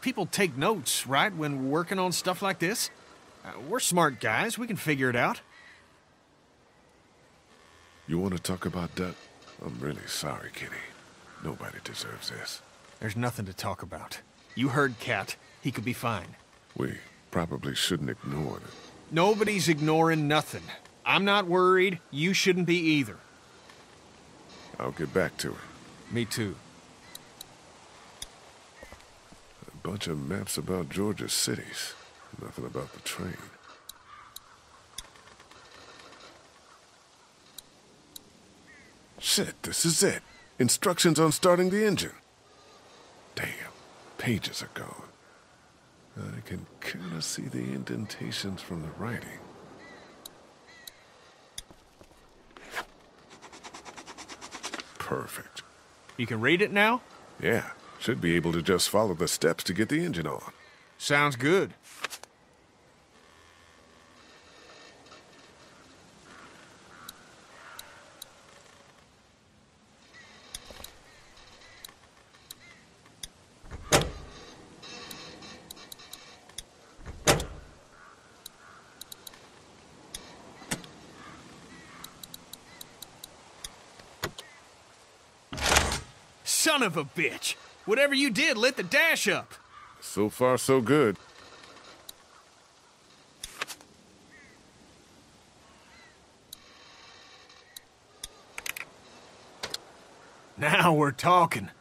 People take notes, right, when we're working on stuff like this? Uh, we're smart guys, we can figure it out. You want to talk about that? I'm really sorry, Kenny. Nobody deserves this. There's nothing to talk about. You heard Kat. He could be fine. We probably shouldn't ignore it. Nobody's ignoring nothing. I'm not worried. You shouldn't be either. I'll get back to it. Me too. A bunch of maps about Georgia's cities. Nothing about the train. Shit, this is it. Instructions on starting the engine. Damn, pages are gone. I can kind of see the indentations from the writing. Perfect. You can read it now? Yeah, should be able to just follow the steps to get the engine on. Sounds good. Son of a bitch! Whatever you did lit the dash up! So far, so good. Now we're talking.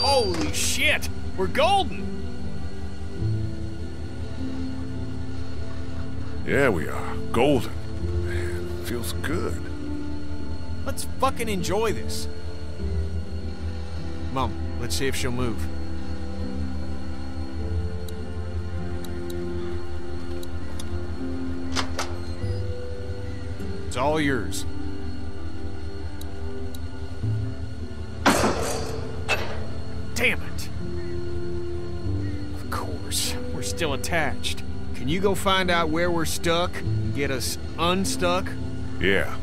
Holy shit! We're golden! Yeah, we are. Golden. Man, feels good. Let's fucking enjoy this. Mom, let's see if she'll move. It's all yours. Attached. Can you go find out where we're stuck and get us unstuck? Yeah.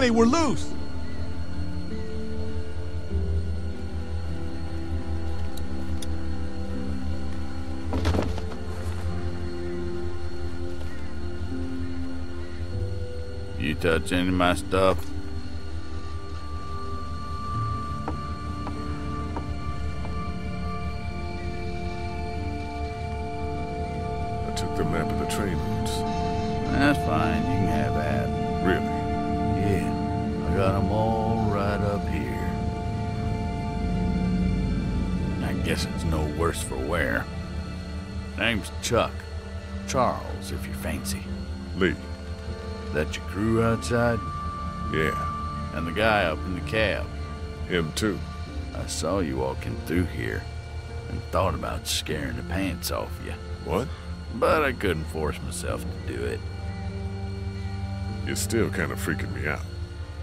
Hey, we're loose! You touch any of my stuff? Outside? Yeah. And the guy up in the cab? Him too. I saw you walking through here and thought about scaring the pants off you. What? But I couldn't force myself to do it. You're still kind of freaking me out.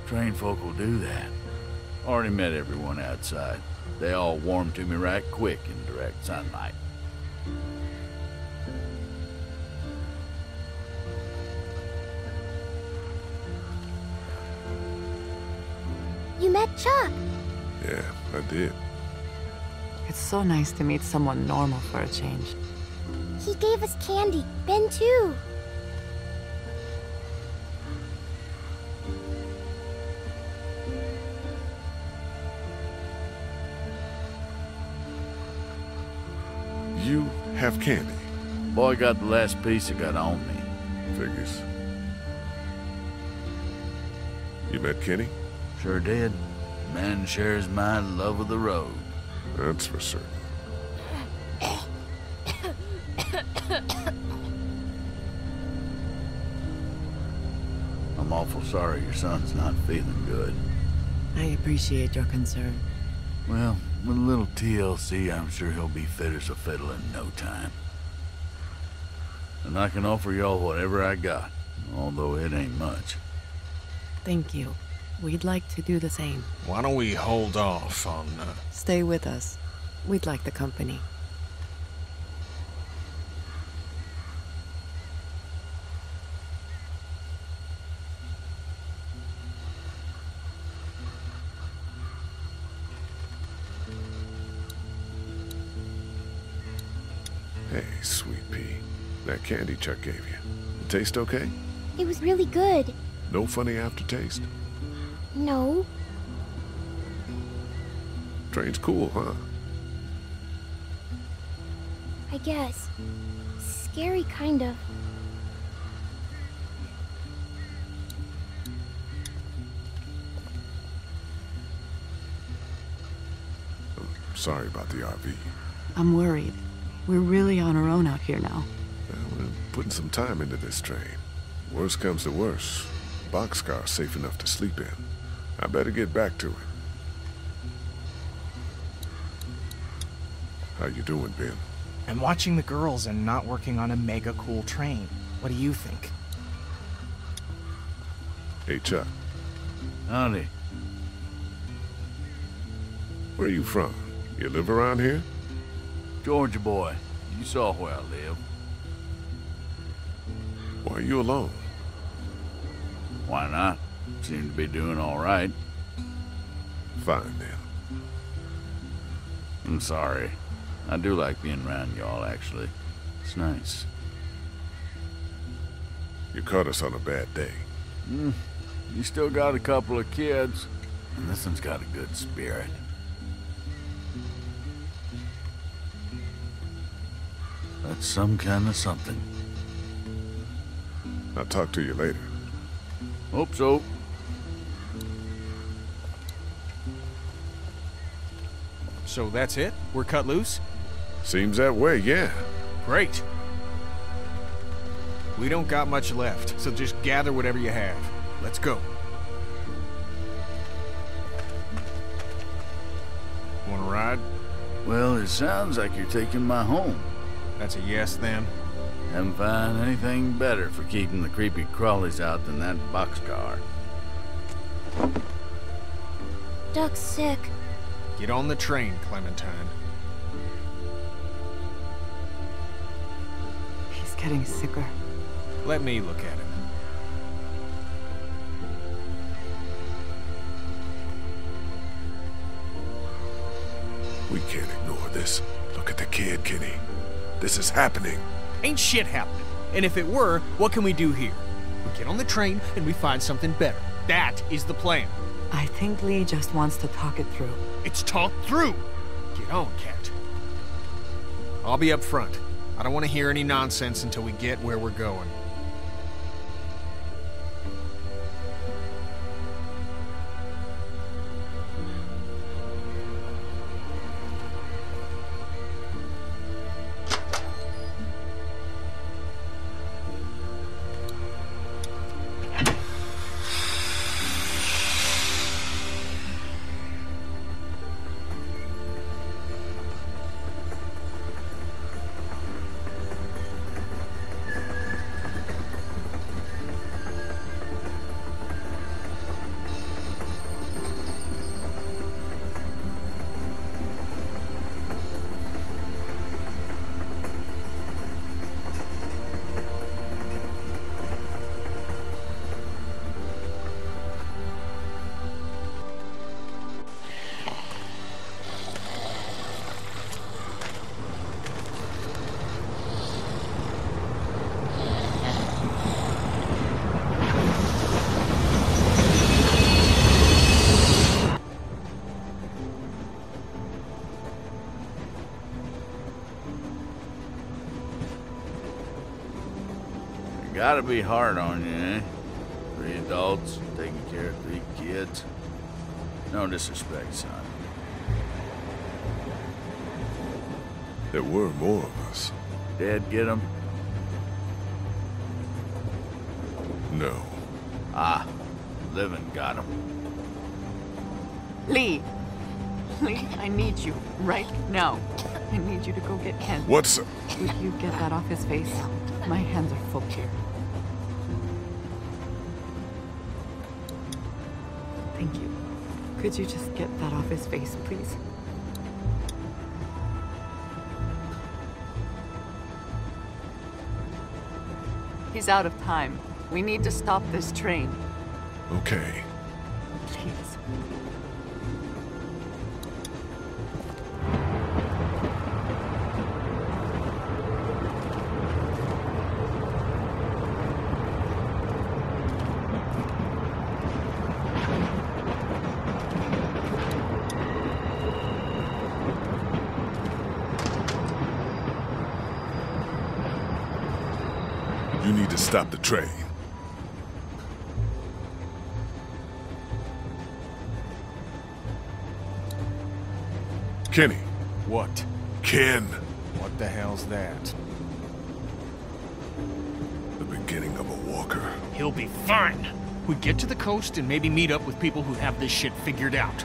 Trained folk will do that. Already met everyone outside. They all warmed to me right quick in direct sunlight. You met Chuck. Yeah, I did. It's so nice to meet someone normal for a change. He gave us candy. Ben, too. You have candy. Boy got the last piece it got on me. Figures. You met Kenny? Sure did. Man shares my love of the road. That's for certain. I'm awful sorry your son's not feeling good. I appreciate your concern. Well, with a little TLC, I'm sure he'll be fit as a fiddle in no time. And I can offer y'all whatever I got, although it ain't much. Thank you. We'd like to do the same. Why don't we hold off on. Uh... Stay with us. We'd like the company. Hey, sweet pea. That candy Chuck gave you. It taste okay? It was really good. No funny aftertaste? No. Train's cool, huh? I guess. Scary, kind of. Sorry about the RV. I'm worried. We're really on our own out here now. Well, we're putting some time into this train. Worst comes to worst, boxcar's safe enough to sleep in. I better get back to it. How you doing, Ben? I'm watching the girls and not working on a mega cool train. What do you think? Hey, Chuck. Howdy. Where are you from? You live around here? Georgia boy, you saw where I live. Why are you alone? Why not? Seem to be doing all right. Fine, then. I'm sorry. I do like being around y'all, actually. It's nice. You caught us on a bad day. Mm, you still got a couple of kids, and this one's got a good spirit. That's some kind of something. I'll talk to you later. Hope so. So that's it? We're cut loose? Seems that way, yeah. Great. We don't got much left, so just gather whatever you have. Let's go. Want to ride? Well, it sounds like you're taking my home. That's a yes, then? Haven't found anything better for keeping the creepy crawlies out than that boxcar. Duck's sick. Get on the train, Clementine. He's getting sicker. Let me look at him. We can't ignore this. Look at the kid, Kenny. This is happening. Ain't shit happening. And if it were, what can we do here? We get on the train and we find something better. That is the plan. I think Lee just wants to talk it through. It's talked through. Get on, Kat. I'll be up front. I don't want to hear any nonsense until we get where we're going. Gotta be hard on you, eh? Three adults taking care of three kids. No disrespect, son. There were more of us. Dad get 'em? No. Ah, living got 'em. Lee! Lee, I need you right now. I need you to go get Ken. What's... Would you get that off his face? My hands are full here. Could you just get that off his face, please? He's out of time. We need to stop this train. Okay. Stop the train. Kenny. What? Ken. What the hell's that? The beginning of a walker. He'll be fine. We get to the coast and maybe meet up with people who have this shit figured out.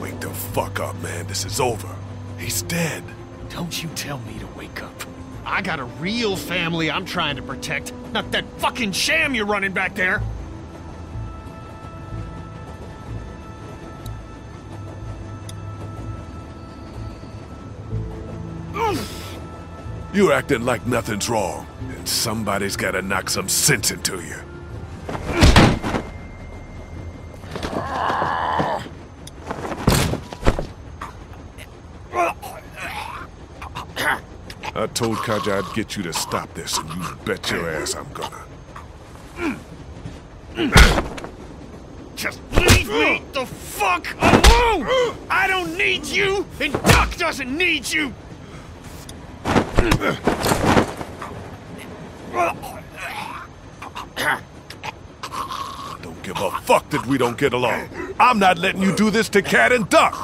Wake the fuck up, man. This is over. He's dead. Don't you tell me to wake up. I got a real family I'm trying to protect, not that fucking sham you're running back there. You're acting like nothing's wrong, and somebody's gotta knock some sense into you. I told Katjaa I'd get you to stop this, and you bet your ass I'm gonna. Just leave me the fuck alone! I don't need you, and Duck doesn't need you! Don't give a fuck that we don't get along. I'm not letting you do this to Kat and Duck.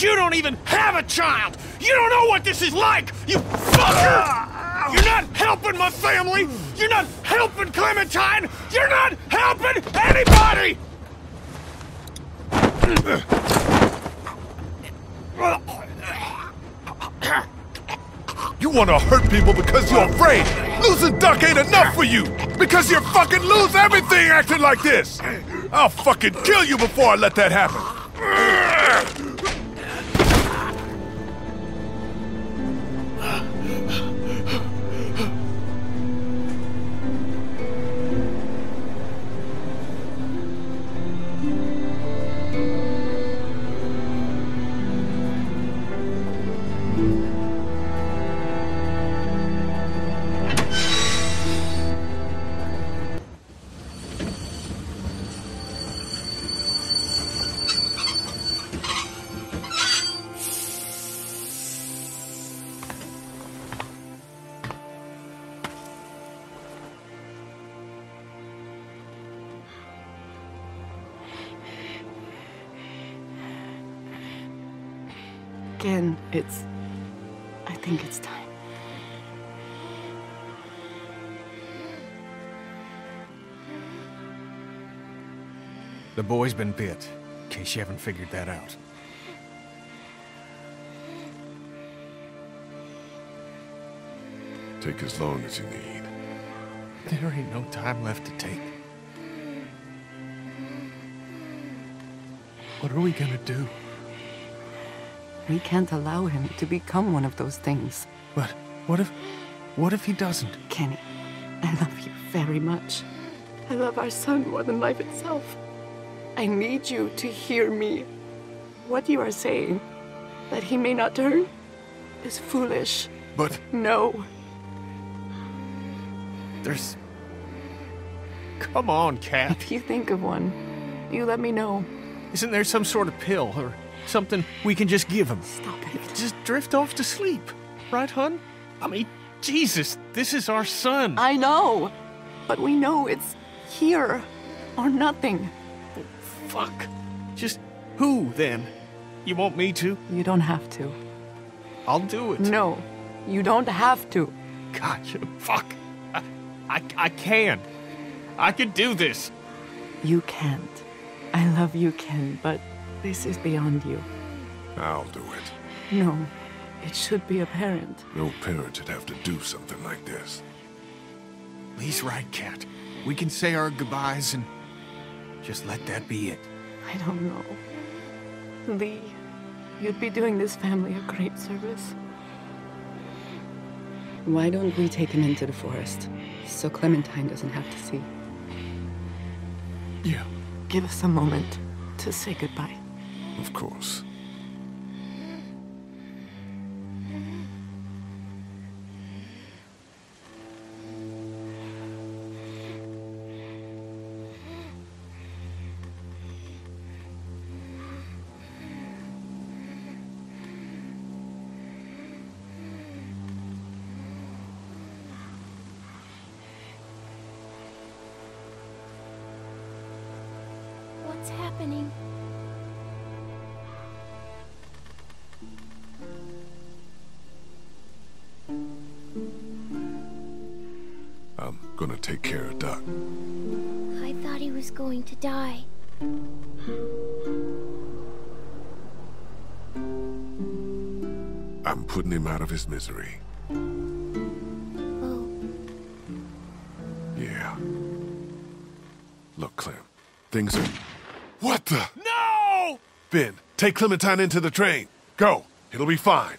You don't even have a child! You don't know what this is like! You fucker! You're not helping my family! You're not helping Clementine! You're not helping anybody! You want to hurt people because you're afraid. Losing Duck ain't enough for you. Because you're fucking lose everything acting like this. I'll fucking kill you before I let that happen. Boy's been bit, in case you haven't figured that out. Take as long as you need. There ain't no time left to take. What are we gonna do? We can't allow him to become one of those things. But what if. what if he doesn't? Kenny, I love you very much. I love our son more than life itself. I need you to hear me. What you are saying, that he may not turn, is foolish. But. No. There's. Come on, Kat. If you think of one, you let me know. Isn't there some sort of pill or something we can just give him? Stop it. Just drift off to sleep. Right, hun? I mean, Jesus, this is our son. I know. But we know it's here or nothing. Fuck. Just who then? You want me to? You don't have to. I'll do it. No, you don't have to. Gotcha. fuck. I, I, I can. I can do this. You can't. I love you, Ken, but this is beyond you. I'll do it. No, it should be apparent. No parent should have to do something like this. Lee's right, Kat. We can say our goodbyes and just let that be it. I don't know. Lee, you'd be doing this family a great service. Why don't we take him into the forest so Clementine doesn't have to see? Yeah. Give us a moment to say goodbye. Of course. Happening? I'm gonna take care of Duck. I thought he was going to die. I'm putting him out of his misery. Oh, Yeah. Look, Clem. Things are. What the? No! Ben, take Clementine into the train. Go. It'll be fine.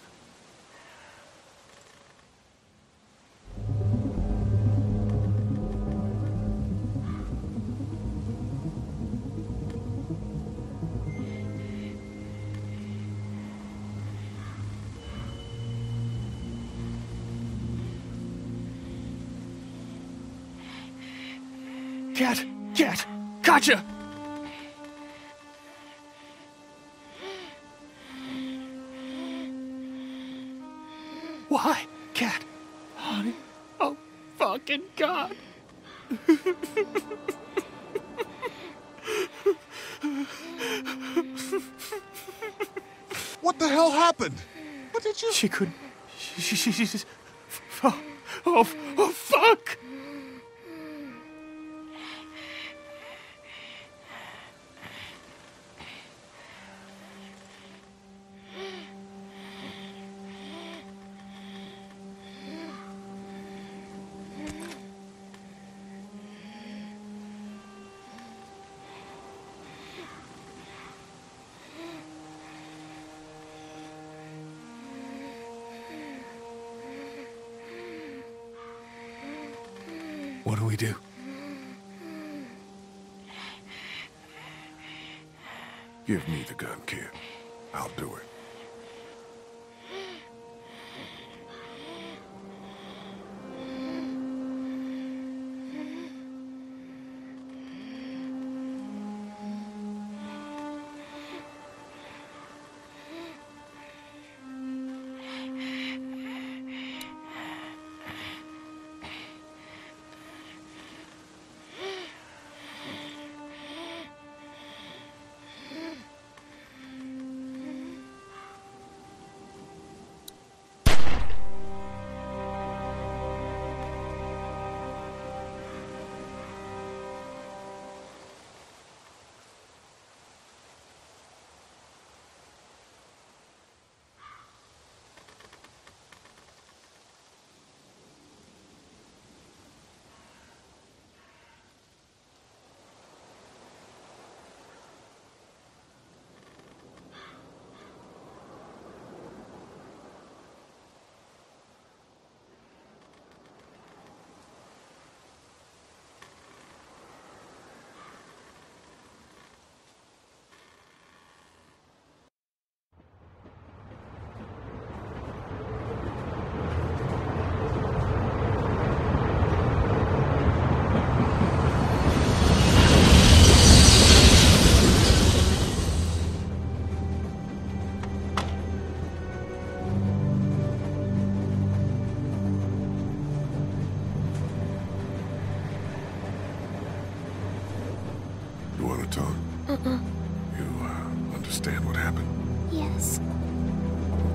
Yes.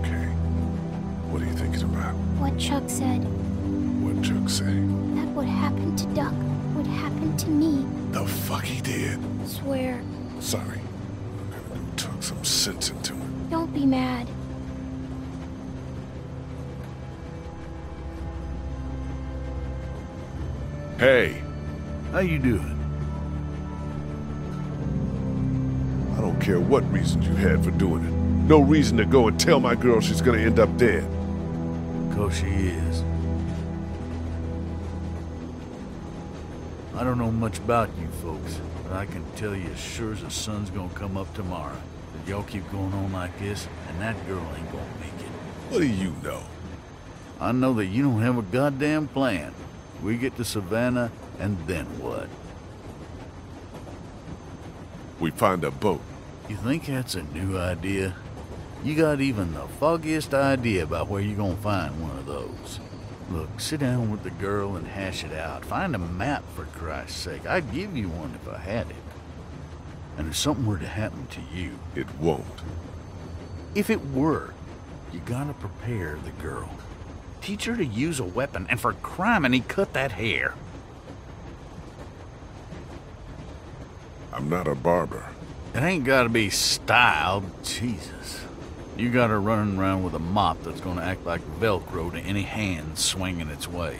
Okay. What are you thinking about? What Chuck said. What Chuck say? That what happened to Duck would happen to me. The fuck he did? Swear. Sorry. I'm gonna go talk some sense into it. Don't be mad. Hey, How you doing? I don't care what reasons you had for doing it. No reason to go and tell my girl she's gonna end up dead. Cause she is. I don't know much about you folks, but I can tell you as sure as the sun's gonna come up tomorrow that y'all keep going on like this, and that girl ain't gonna make it. What do you know? I know that you don't have a goddamn plan. We get to Savannah, and then what? We find a boat. You think that's a new idea? You got even the foggiest idea about where you're gonna find one of those. Look, sit down with the girl and hash it out. Find a map, for Christ's sake. I'd give you one if I had it. And if something were to happen to you... It won't. If it were, you gotta prepare the girl. Teach her to use a weapon, and for crime, and he cut that hair. I'm not a barber. It ain't gotta be styled. Jesus. You got her running around with a mop that's gonna act like Velcro to any hand swinging its way.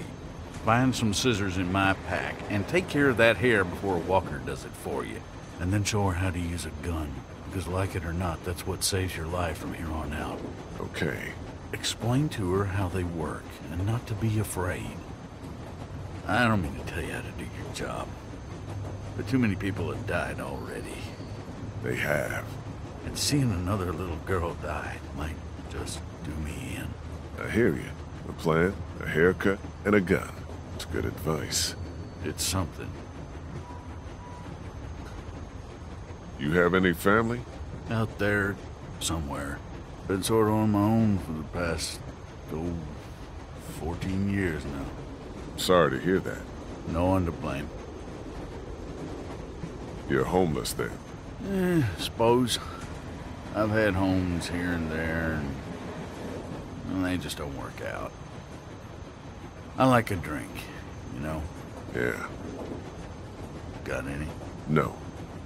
Find some scissors in my pack and take care of that hair before Walker does it for you. And then show her how to use a gun. Because, like it or not, that's what saves your life from here on out. Okay. Explain to her how they work and not to be afraid. I don't mean to tell you how to do your job, but too many people have died already. They have. And seeing another little girl die might just do me in. I hear you. A plan, a haircut, and a gun. It's good advice. It's something. You have any family? Out there, somewhere. Been sort of on my own for the past, oh, 14 years now. Sorry to hear that. No one to blame. You're homeless then? Eh, suppose. I've had homes here and there, and, and they just don't work out. I like a drink, you know? Yeah. Got any? No.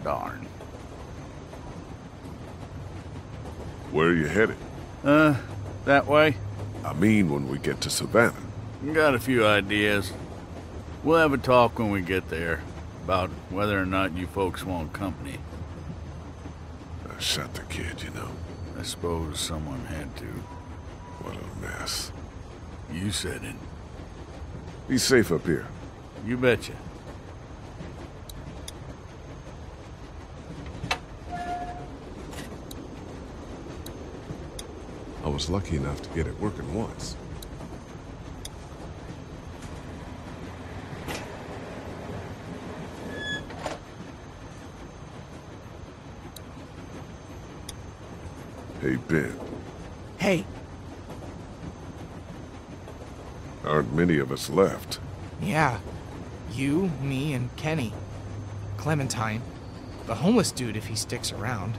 Darn. Where are you headed? Uh, that way? I mean when we get to Savannah. Got a few ideas. We'll have a talk when we get there about whether or not you folks want company. I shot the kid, you know. I suppose someone had to. What a mess. You said it. Be safe up here. You betcha. I was lucky enough to get it working once. Hey, Ben. Hey, Aren't many of us left. yeah. You, me, and Kenny. Clementine. The homeless dude if he sticks around.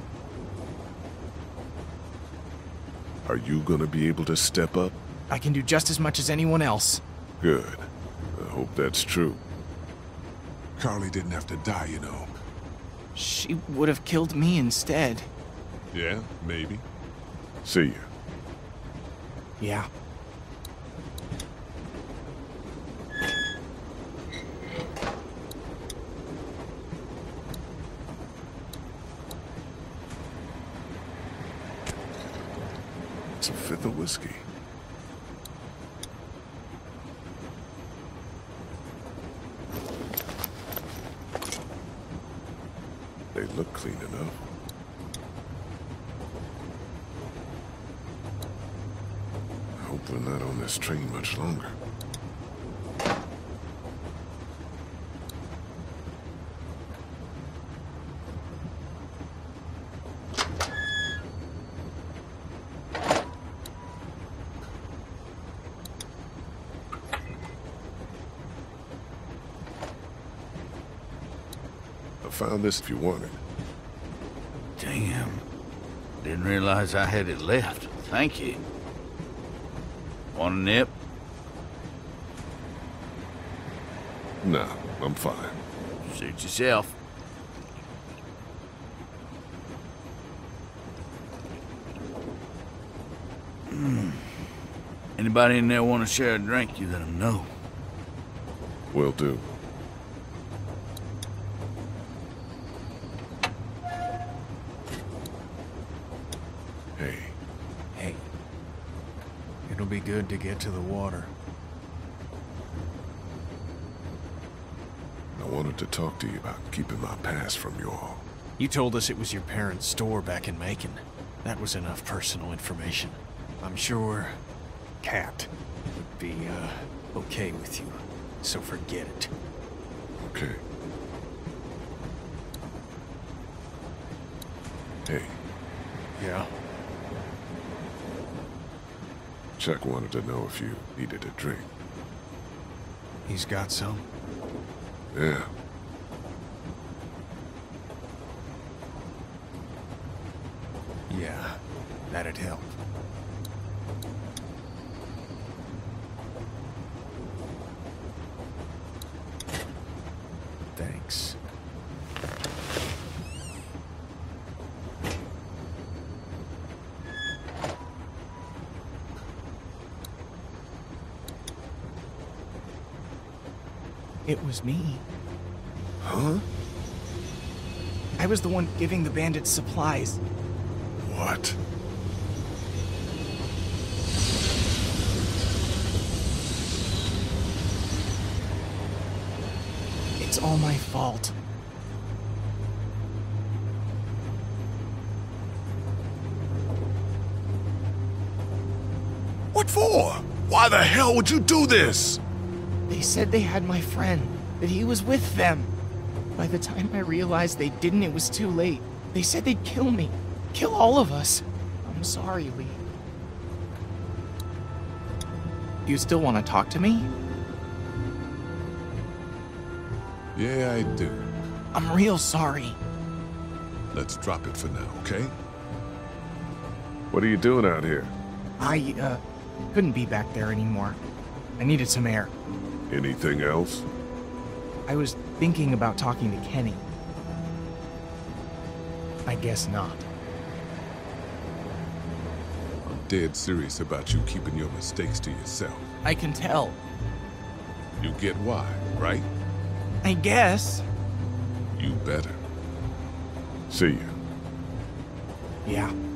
Are you gonna be able to step up? I can do just as much as anyone else. Good. I hope that's true. Carley didn't have to die, you know. She would have killed me instead. Yeah, maybe. See ya. Yeah. It's a fifth of whiskey. They look clean enough. I hope we're not on this train much longer. I found this if you want it. Damn. Didn't realize I had it left. Thank you. Want a nip? No, I'm fine. Suit yourself. Hmm. Anybody in there want to share a drink, you let them know. Will do. Hey. Hey. It'll be good to get to the water. I wanted to talk to you about keeping my past from you all. You told us it was your parents' store back in Macon. That was enough personal information. I'm sure Kat would be, uh, okay with you. So forget it. Okay. Hey, Yeah? Chuck wanted to know if you needed a drink. He's got some? Yeah. Yeah, that'd help. Thanks. It was me. Huh? I was the one giving the bandits supplies. What? It's all my fault. What for? Why the hell would you do this? They said they had my friend, that he was with them. By the time I realized they didn't, it was too late. They said they'd kill me. Kill all of us. I'm sorry, Lee. You still want to talk to me? Yeah, I do. I'm real sorry. Let's drop it for now, okay? What are you doing out here? I, uh, couldn't be back there anymore. I needed some air. Anything else? I was thinking about talking to Kenny. I guess not. I'm dead serious about you keeping your mistakes to yourself. I can tell. You get why, right? I guess. You better. See ya. Yeah.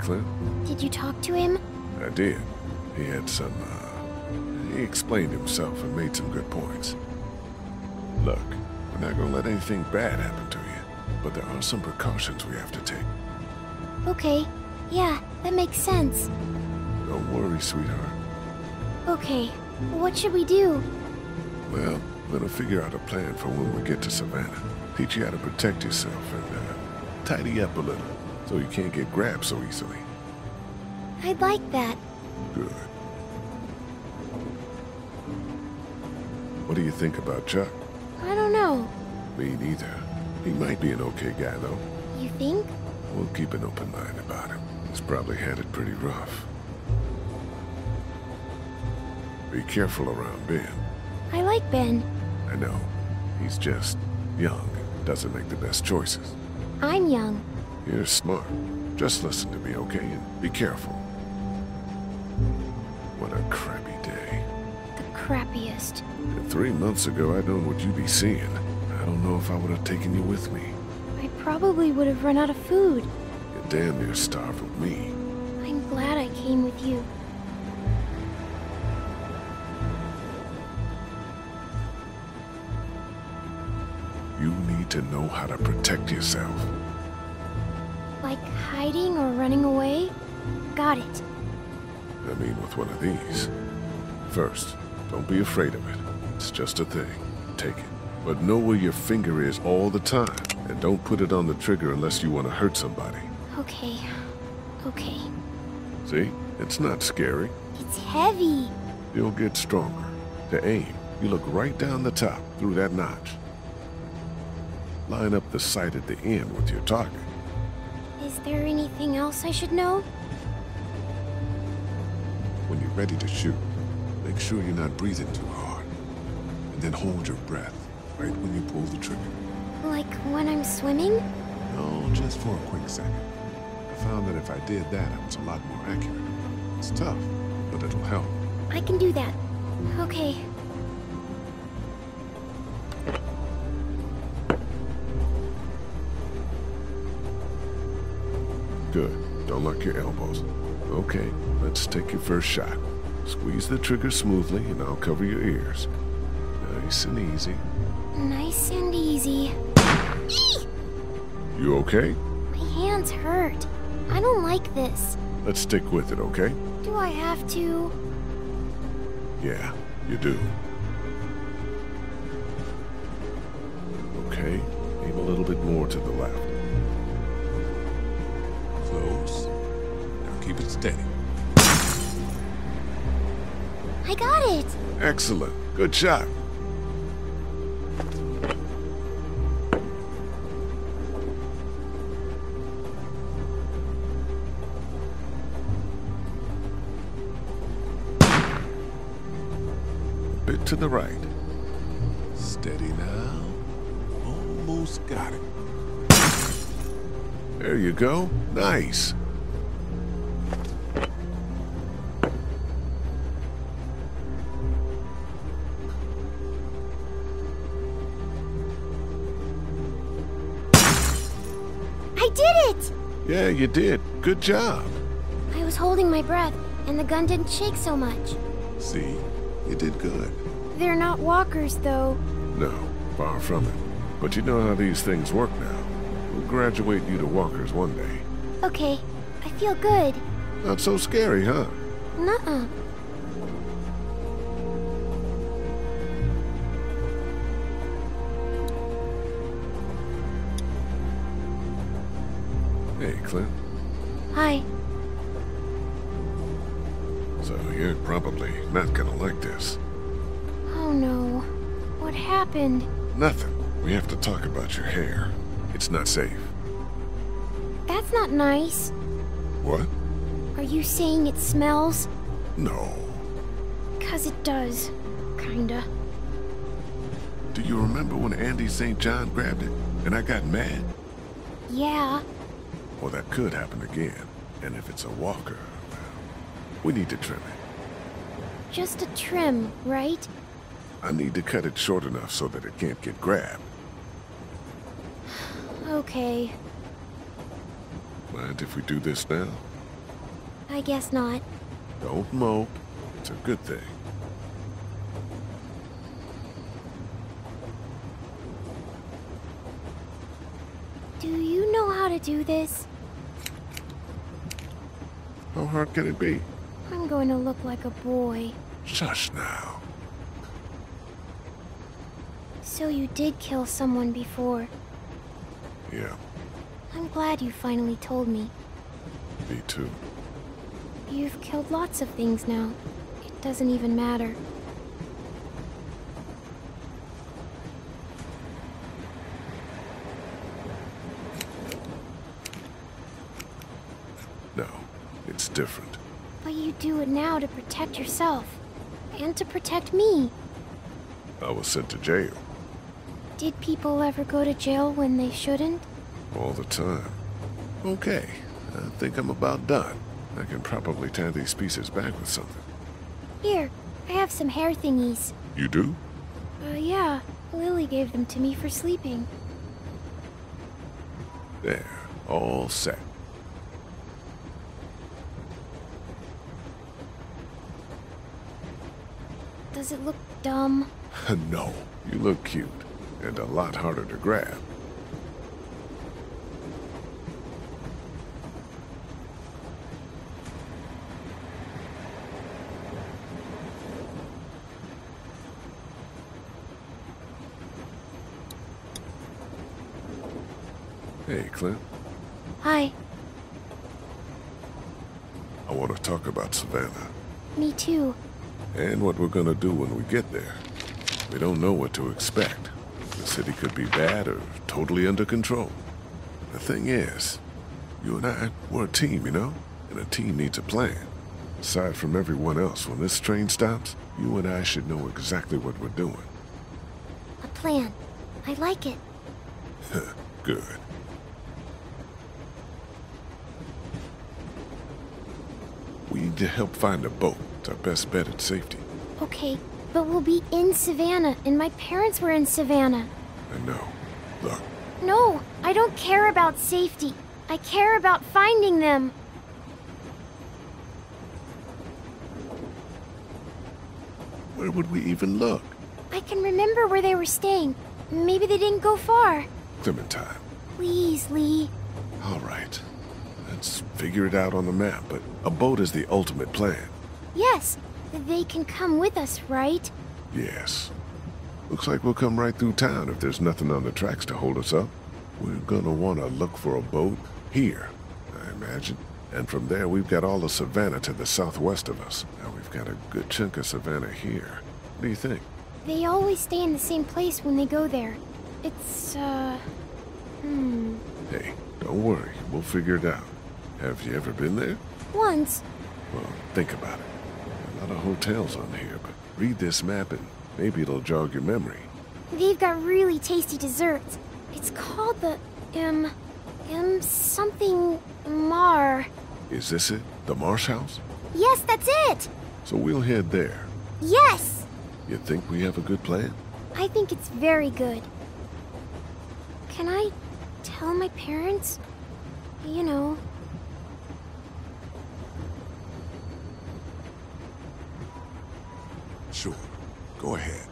Clem. Did you talk to him? I did. He had some, uh, he explained himself and made some good points. Look, we're not gonna let anything bad happen to you, but there are some precautions we have to take. Okay. Yeah, that makes sense. Don't worry, sweetheart. Okay. What should we do? Well, we're gonna figure out a plan for when we get to Savannah. Teach you how to protect yourself and, uh, tidy up a little, so you can't get grabbed so easily. I'd like that. Good. What do you think about Chuck? I don't know. Me neither. He might be an okay guy, though. You think? We'll keep an open mind about him. He's probably had it pretty rough. Be careful around Ben. I like Ben. I know. He's just young. Doesn't make the best choices. I'm young. You're smart. Just listen to me, okay? And be careful. What a crappy day. The crappiest. If three months ago I'd known what you'd be seeing, I don't know if I would have taken you with me. I probably would have run out of food. You're damn near starved with me. I'm glad I came with you. You need to know how to protect yourself. Hiding or running away? Got it. I mean, with one of these. First, don't be afraid of it. It's just a thing. Take it. But know where your finger is all the time. And don't put it on the trigger unless you want to hurt somebody. Okay. Okay. See? It's not scary. It's heavy. You'll get stronger. To aim, you look right down the top, through that notch. Line up the sight at the end with your target. Is there anything else I should know? When you're ready to shoot, make sure you're not breathing too hard. And then hold your breath, right when you pull the trigger. Like when I'm swimming? No, just for a quick second. I found that if I did that, I was a lot more accurate. It's tough, but it'll help. I can do that. Okay. Good. Don't lock your elbows. Okay, let's take your first shot. Squeeze the trigger smoothly, and I'll cover your ears. Nice and easy. Nice and easy. You okay? My hands hurt. I don't like this. Let's stick with it, okay? Do I have to? Yeah, you do. Okay, aim a little bit more to the left. It! Excellent. Good shot. Bit to the right. Steady now. Almost got it. There you go. Nice. I did it! Yeah, you did. Good job. I was holding my breath, and the gun didn't shake so much. See? You did good. They're not walkers, though. No, far from it. But you know how these things work now. We'll graduate you to walkers one day. Okay, I feel good. Not so scary, huh? Nuh-uh. About your hair. It's not safe. That's not nice. What? Are you saying it smells? No. Cause it does. Kinda. Do you remember when Andy St. John grabbed it and I got mad? Yeah. Well, that could happen again. And if it's a walker, well, we need to trim it. Just a trim, right? I need to cut it short enough so that it can't get grabbed. Okay. Mind if we do this now? I guess not. Don't mope. It's a good thing. Do you know how to do this? How hard can it be? I'm going to look like a boy. Shush now. So you did kill someone before. Yeah, I'm glad you finally told me. me too. You've killed lots of things now. It doesn't even matter. No, it's different. But you do it now to protect yourself. And to protect me. I was sent to jail Did people ever go to jail when they shouldn't? all the time. Okay, I think I'm about done. I can probably tie these pieces back with something. Here, I have some hair thingies. You do? Uh, yeah. Lilly gave them to me for sleeping. There, all set. Does it look dumb? no, you look cute, and a lot harder to grab. Hey, Clem. Hi. I want to talk about Savannah. Me too. And what we're gonna do when we get there. We don't know what to expect. The city could be bad or totally under control. The thing is, you and I, we're a team, you know? And a team needs a plan. Aside from everyone else, when this train stops, you and I should know exactly what we're doing. A plan. I like it. Good. We need to help find a boat. It's our best bet at safety. Okay, but we'll be in Savannah, and my parents were in Savannah. I know. Look, No, I don't care about safety. I care about finding them. where would we even look? I can remember where they were staying. Maybe they didn't go far. Clementine. Please, Lee. All right. Let's figure it out on the map, but a boat is the ultimate plan. Yes, they can come with us, right? Yes. Looks like we'll come right through town if there's nothing on the tracks to hold us up. We're gonna want to look for a boat here, I imagine. And from there, we've got all of Savannah to the southwest of us. Now we've got a good chunk of Savannah here. What do you think? They always stay in the same place when they go there. It's, uh... Hmm... Hey, don't worry. We'll figure it out. Have you ever been there? Once. Well, think about it. A lot of hotels on here, but read this map and maybe it'll jog your memory. They've got really tasty desserts. It's called the M. M something Mar. Is this it? The Marsh House? Yes, that's it! So we'll head there. Yes! You think we have a good plan? I think it's very good. Can I tell my parents? You know. Sure. Go ahead.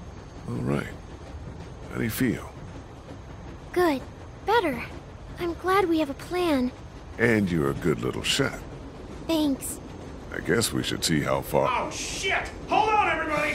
All right. How do you feel? Good. Better. I'm glad we have a plan. And you're a good little shot. Thanks. I guess we should see how far. Oh, shit! Hold on, everybody!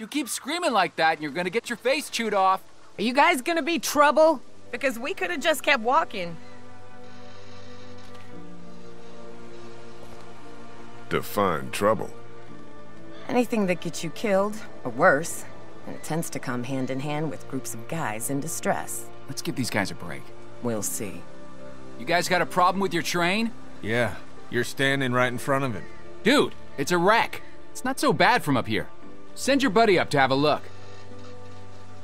you keep screaming like that and you're gonna get your face chewed off. Are you guys gonna be trouble? Because we could have just kept walking. Define trouble. Anything that gets you killed, or worse. And it tends to come hand in hand with groups of guys in distress. Let's give these guys a break. We'll see. You guys got a problem with your train? Yeah, you're standing right in front of it. Dude, it's a wreck. It's not so bad from up here. Send your buddy up to have a look.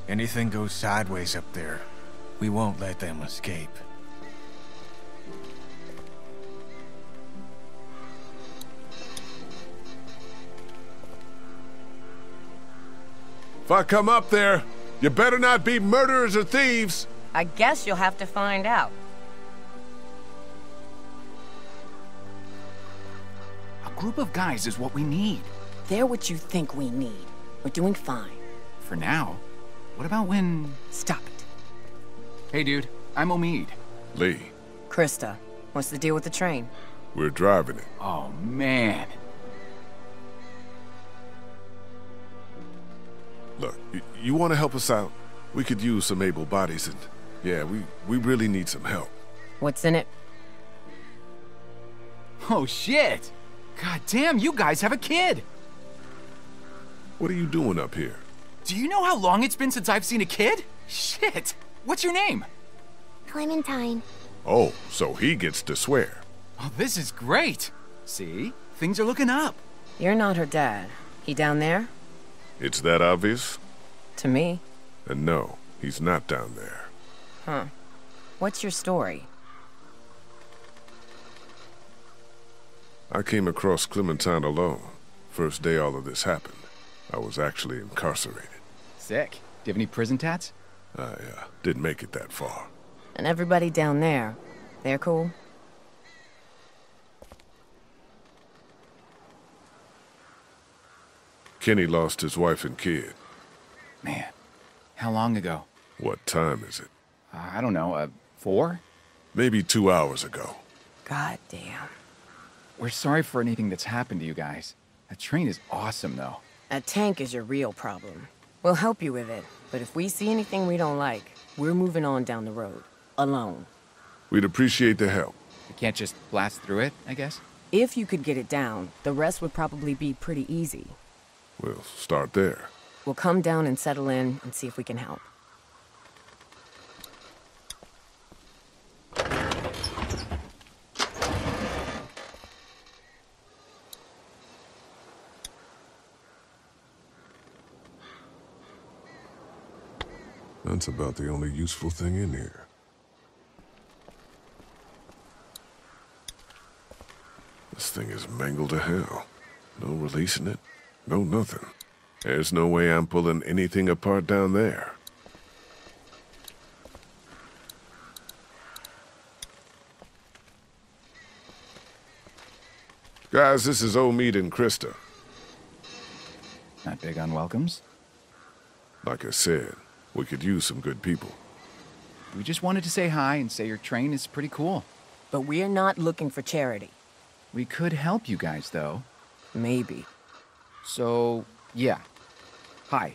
Anything goes sideways up there, we won't let them escape. If I come up there, you better not be murderers or thieves. I guess you'll have to find out. A group of guys is what we need. They're what you think we need. We're doing fine. For now. What about when... Stop it. Hey, dude. I'm Omid. Lee, Christa, what's the deal with the train? we're driving it. Oh, man. Look, you, you want to help us out? We could use some able bodies and... Yeah, we, we really need some help. What's in it? Oh, shit. God damn, you guys have a kid. What are you doing up here? Do you know how long it's been since I've seen a kid? Shit. What's your name? Clementine. Oh, so he gets to swear. Oh, this is great. See? Things are looking up. You're not her dad. He down there? It's that obvious? To me. And no, he's not down there. Huh. What's your story? I came across Clementine alone. First day all of this happened. I was actually incarcerated. Sick. Do you have any prison tats? I uh, didn't make it that far. And everybody down there, they're cool? Kenny lost his wife and kid. Man, how long ago? What time is it? Uh, I don't know, uh, four? Maybe two hours ago. God damn. We're sorry for anything that's happened to you guys. That train is awesome, though. That tank is your real problem. We'll help you with it, but if we see anything we don't like, we're moving on down the road. Alone. We'd appreciate the help. We can't just blast through it, I guess? If you could get it down, the rest would probably be pretty easy. We'll start there. We'll come down and settle in and see if we can help. That's about the only useful thing in here. This thing is mangled to hell. No releasing it, no nothing. There's no way I'm pulling anything apart down there. Guys, this is Old Omid and Christa. Not big on welcomes? Like I said, we could use some good people. We just wanted to say hi and say your train is pretty cool. But we're not looking for charity. We could help you guys, though. Maybe. So, yeah. Hi.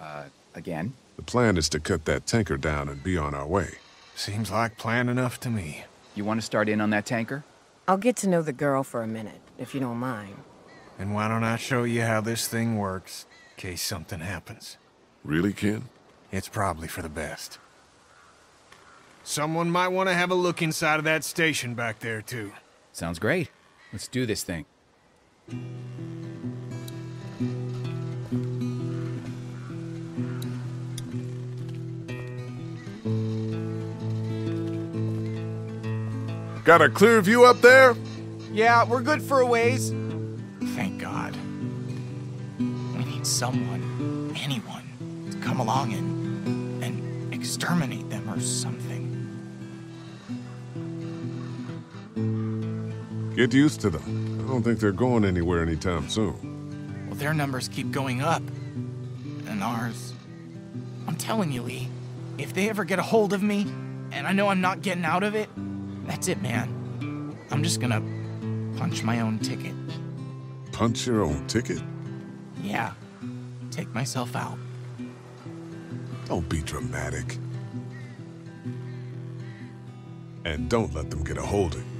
Uh, again? The plan is to cut that tanker down and be on our way. Seems like plan enough to me. You want to start in on that tanker? I'll get to know the girl for a minute, if you don't mind. And why don't I show you how this thing works, in case something happens? Really, Ken? It's probably for the best. Someone might want to have a look inside of that station back there, too. Sounds great. Let's do this thing. Got a clear view up there? Yeah, we're good for a ways. Thank God. We need someone, anyone, to come along and, and exterminate them or something. Get used to them. I don't think they're going anywhere anytime soon. Well, their numbers keep going up. And ours. I'm telling you, Lee, if they ever get a hold of me, and I know I'm not getting out of it, that's it, man. I'm just gonna punch my own ticket. Punch your own ticket? Yeah. Take myself out. Don't be dramatic. And don't let them get a hold of you.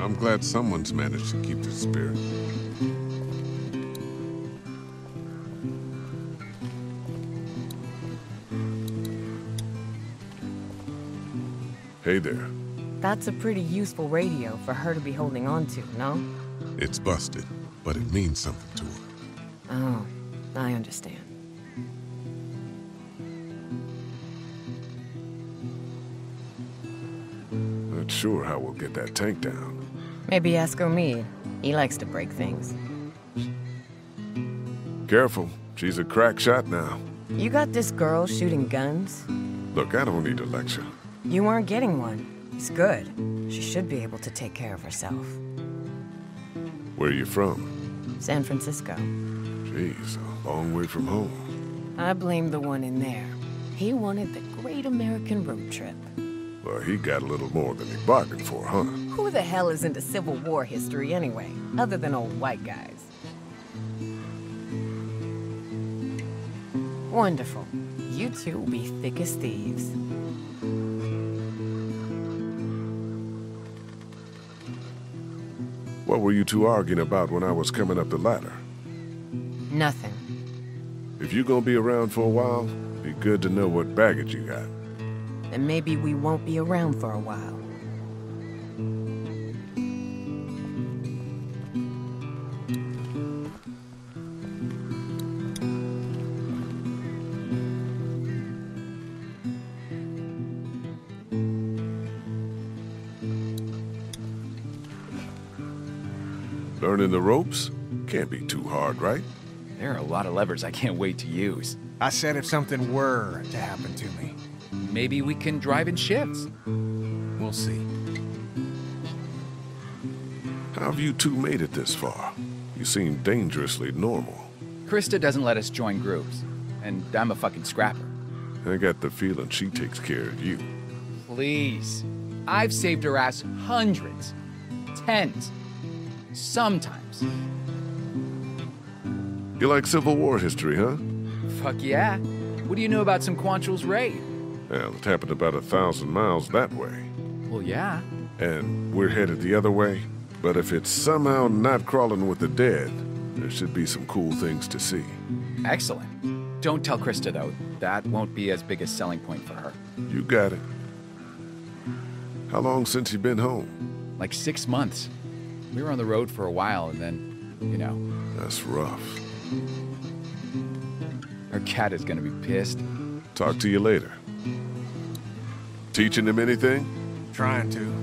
I'm glad someone's managed to keep the spirit. Hey there. That's a pretty useful radio for her to be holding on to, no? It's busted, but it means something to her. Oh, I understand. Not sure how we'll get that tank down. Maybe ask Omid. He likes to break things. Careful, she's a crack shot now. You got this girl shooting guns? Look, I don't need a lecture. You aren't getting one. It's good. She should be able to take care of herself. Where are you from? San Francisco. Jeez, a long way from home. I blame the one in there. He wanted the great American road trip. Well, he got a little more than he bargained for, huh? Who the hell is into Civil War history anyway, other than old white guys? Wonderful. You two will be thick as thieves. What were you two arguing about when I was coming up the ladder? Nothing. If you're gonna be around for a while, be good to know what baggage you got. And maybe we won't be around for a while. Learning the ropes? Can't be too hard, right? There are a lot of levers I can't wait to use. I said if something were to happen to me. Maybe we can drive in shifts. We'll see. How have you two made it this far? You seem dangerously normal. Christa doesn't let us join groups, and I'm a fucking scrapper. I got the feeling she takes care of you. Please. I've saved her ass hundreds, tens, sometimes. You like Civil War history, huh? Fuck yeah. What do you know about some Quantrill's raid? Well, it happened about a thousand miles that way. Well, yeah. And we're headed the other way. But if it's somehow not crawling with the dead, there should be some cool things to see. Excellent. Don't tell Christa, though. That won't be as big a selling point for her. You got it. How long since you been home? Like six months. We were on the road for a while, and then, you know. That's rough. Our cat is gonna be pissed. Talk to you later. Teaching him anything? Trying to.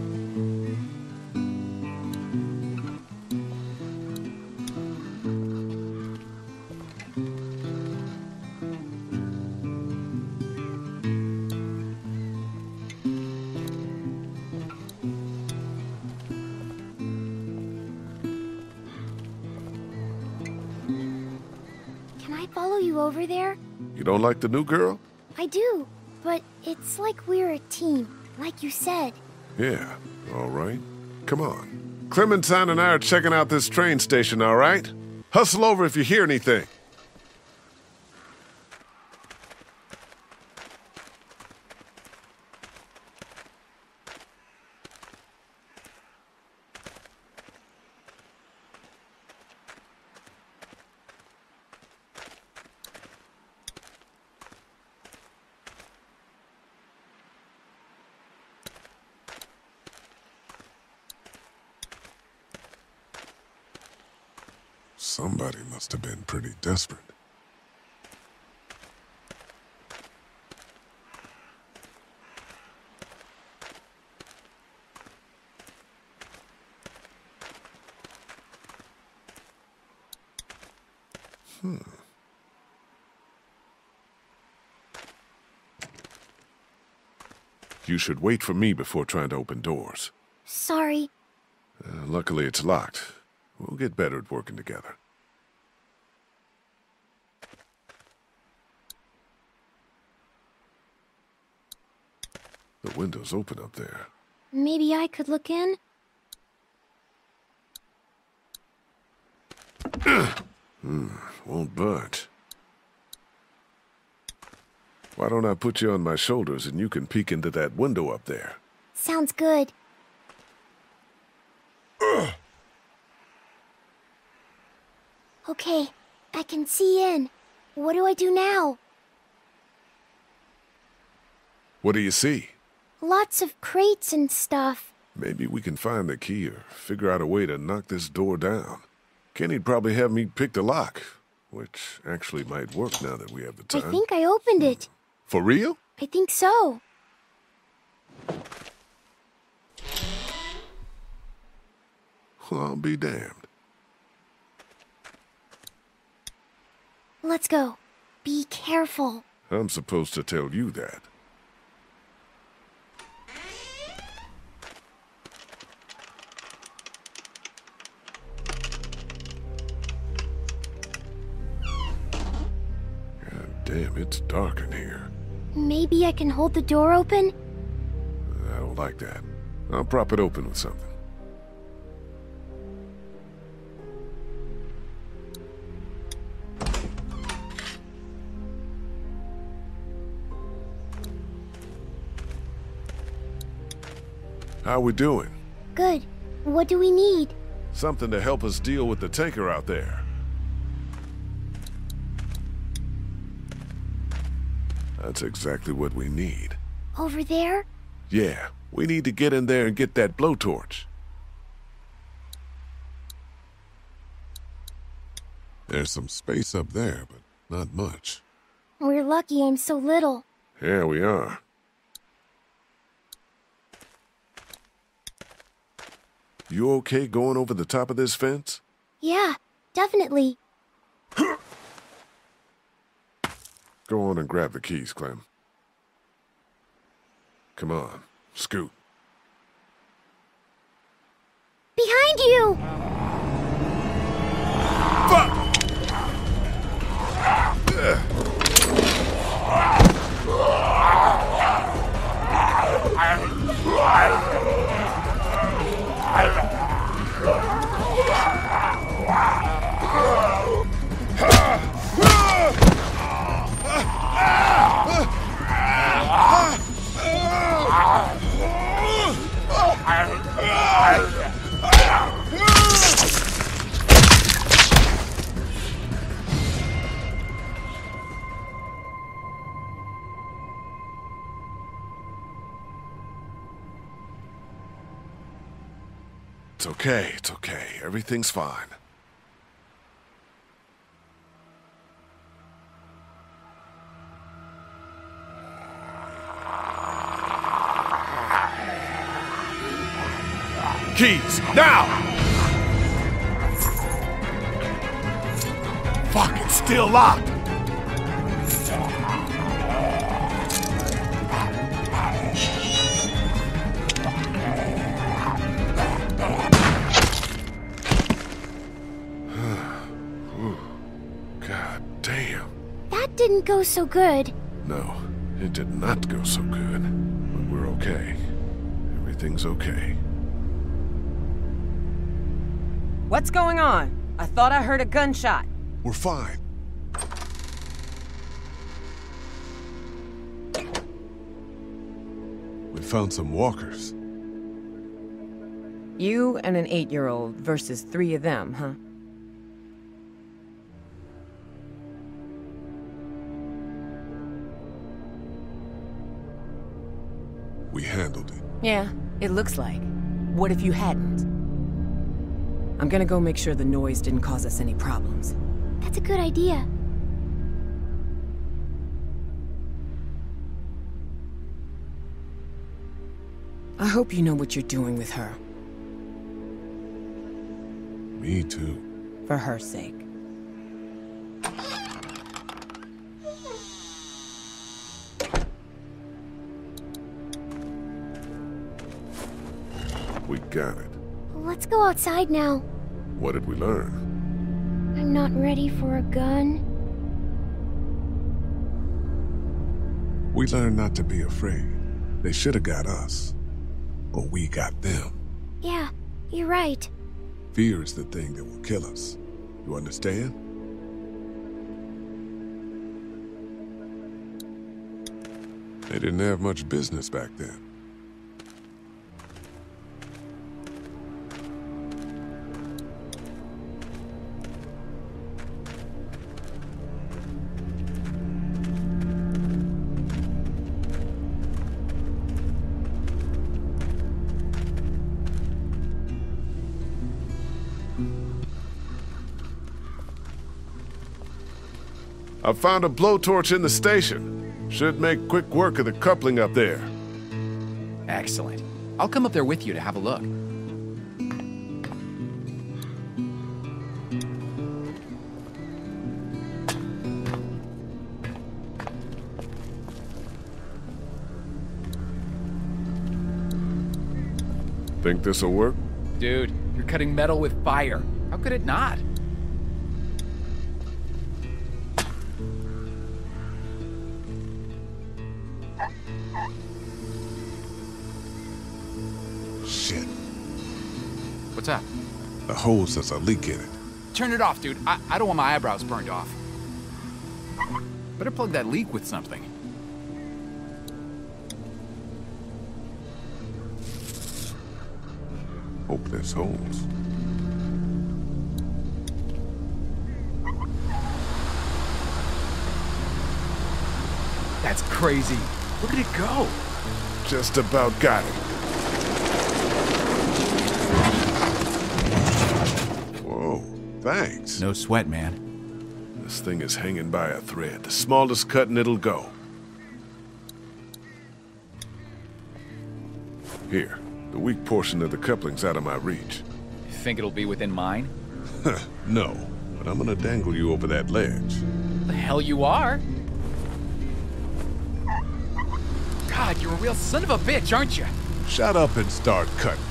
Like the new girl? I do, but it's like we're a team, like you said. Yeah, all right. Come on. Clementine and I are checking out this train station, all right? Hustle over if you hear anything. Somebody must have been pretty desperate. Hmm. You should wait for me before trying to open doors. Sorry. Uh, luckily, it's locked. We'll get better at working together. The window's open up there. Maybe I could look in? Hmm, won't budge. Why don't I put you on my shoulders and you can peek into that window up there? Sounds good. Okay, I can see in. What do I do now? What do you see? Lots of crates and stuff. Maybe we can find the key or figure out a way to knock this door down. Kenny'd probably have me pick the lock, which actually might work now that we have the time. I think I opened it. For real? I think so. Well, I'll be damned. Let's go. Be careful. I'm supposed to tell you that. Damn, it's dark in here. Maybe I can hold the door open? I don't like that. I'll prop it open with something. How we doing? Good. What do we need? Something to help us deal with the tanker out there. That's exactly what we need. Over there? Yeah, we need to get in there and get that blowtorch. There's some space up there, but not much. We're lucky I'm so little. Yeah, we are. You okay going over the top of this fence? Yeah, definitely. Go on and grab the keys, Clem. Come on, scoot. Behind you! It's okay, it's okay. Everything's fine. Keys, now! Fuck, it's still locked! Didn't go so good. No, it did not go so good. But we're okay. Everything's okay. What's going on? I thought I heard a gunshot. We're fine. We found some walkers. You and an eight-year-old versus three of them, huh? Yeah, it looks like. What if you hadn't? I'm gonna go make sure the noise didn't cause us any problems. That's a good idea. I hope you know what you're doing with her. Me too. For her sake. Got it. Let's go outside now. What did we learn? I'm not ready for a gun. We learned not to be afraid. They should have got us. But we got them. Yeah, you're right. Fear is the thing that will kill us. You understand? They didn't have much business back then. I found a blowtorch in the station. Should make quick work of the coupling up there. Excellent. I'll come up there with you to have a look. Think this'll work? Dude, you're cutting metal with fire. How could it not? hose There's a leak in it. Turn it off, dude. I, I don't want my eyebrows burned off. Better plug that leak with something. Hope there's holes. That's crazy. Look at it go. Just about got it. Thanks. No sweat, man. This thing is hanging by a thread. The smallest cut and it'll go. Here, the weak portion of the coupling's out of my reach. Think it'll be within mine? no, but I'm gonna dangle you over that ledge. The hell you are? God, you're a real son of a bitch, aren't you? Shut up and start cutting.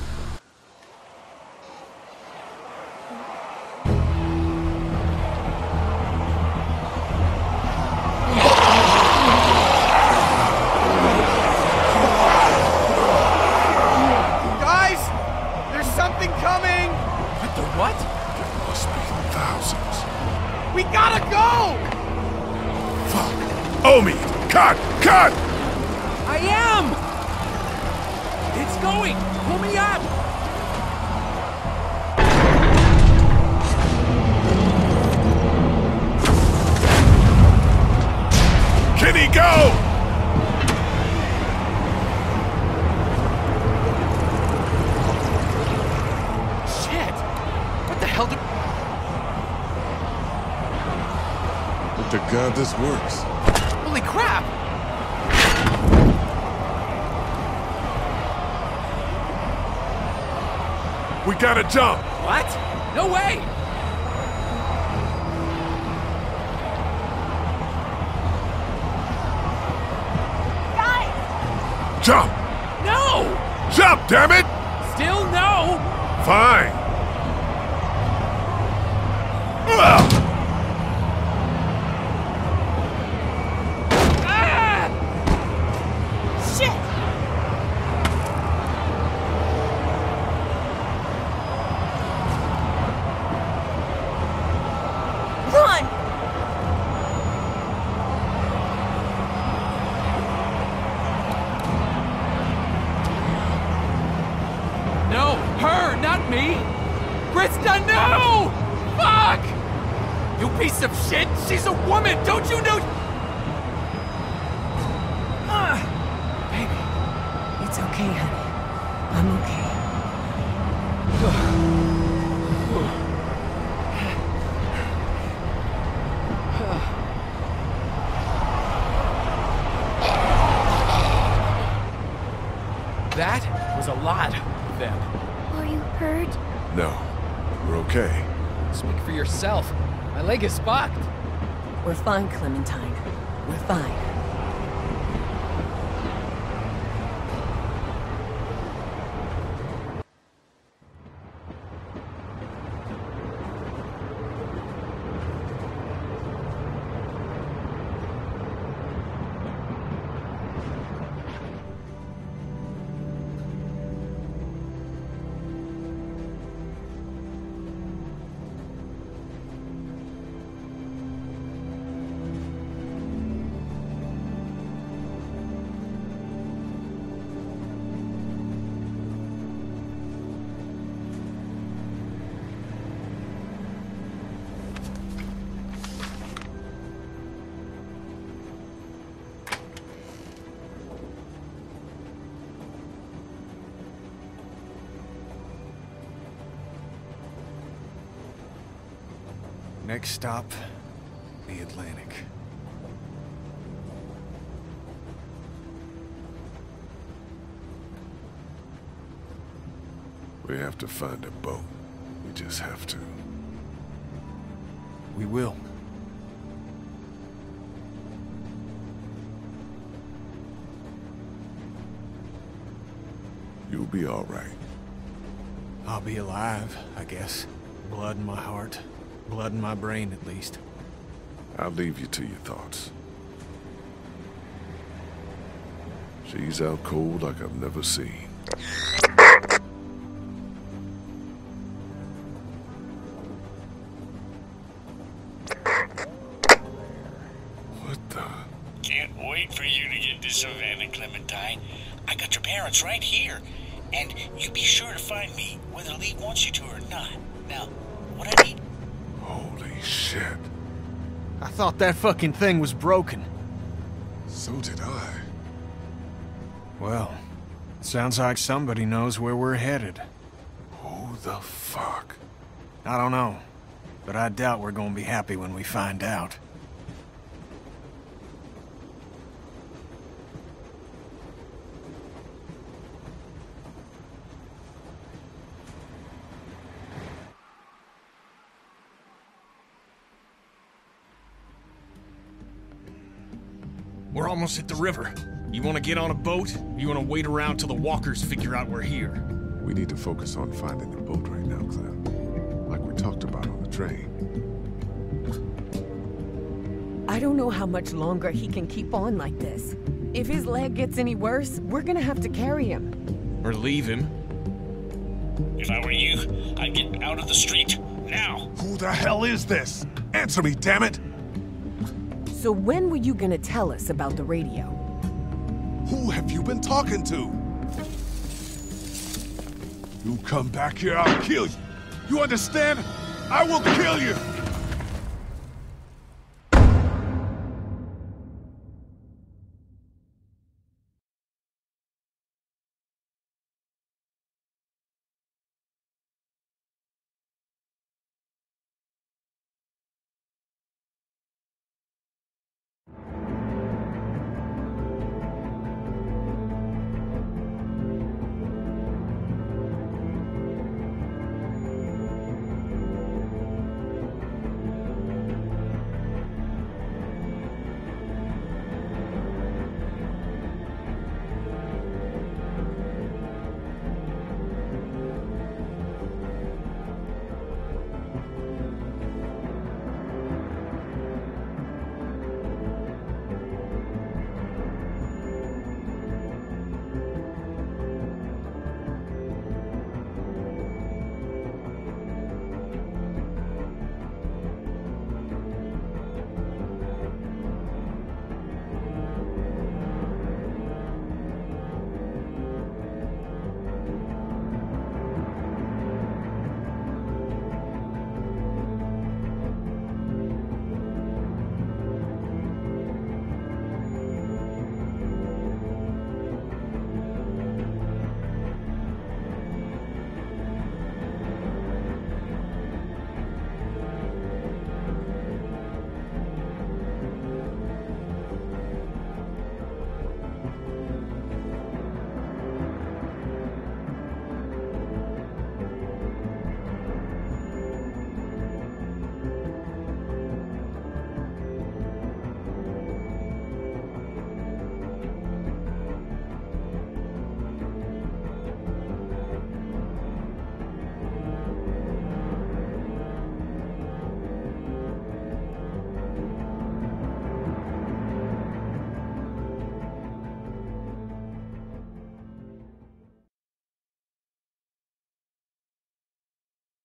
This works. Holy crap! We gotta jump! What? No way! Guys! Jump! No! Jump, damn it! Leg is fucked. We're fine, Clementine. Stop, the Atlantic. We have to find a boat. We just have to. We will. You'll be all right. I'll be alive, I guess. Blood in my heart. Blood in my brain, at least. I'll leave you to your thoughts. She's out cold like I've never seen. What the? Can't wait for you to get to Savannah, Clementine. I got your parents right here. And you be sure to find me, whether Lee wants you to or not. Thought that fucking thing was broken. So did I. Well, sounds like somebody knows where we're headed. Who the fuck? I don't know, but I doubt we're gonna be happy when we find out. We're almost at the river. You want to get on a boat? You want to wait around till the walkers figure out we're here? We need to focus on finding the boat right now, Clem. Like we talked about on the train. I don't know how much longer he can keep on like this. If his leg gets any worse, we're gonna have to carry him. Or leave him? If I were you, I'd get out of the street. Now! Who the hell is this? Answer me, damn it! So when were you gonna tell us about the radio? Who have you been talking to? You come back here, I'll kill you. You understand? I will kill you!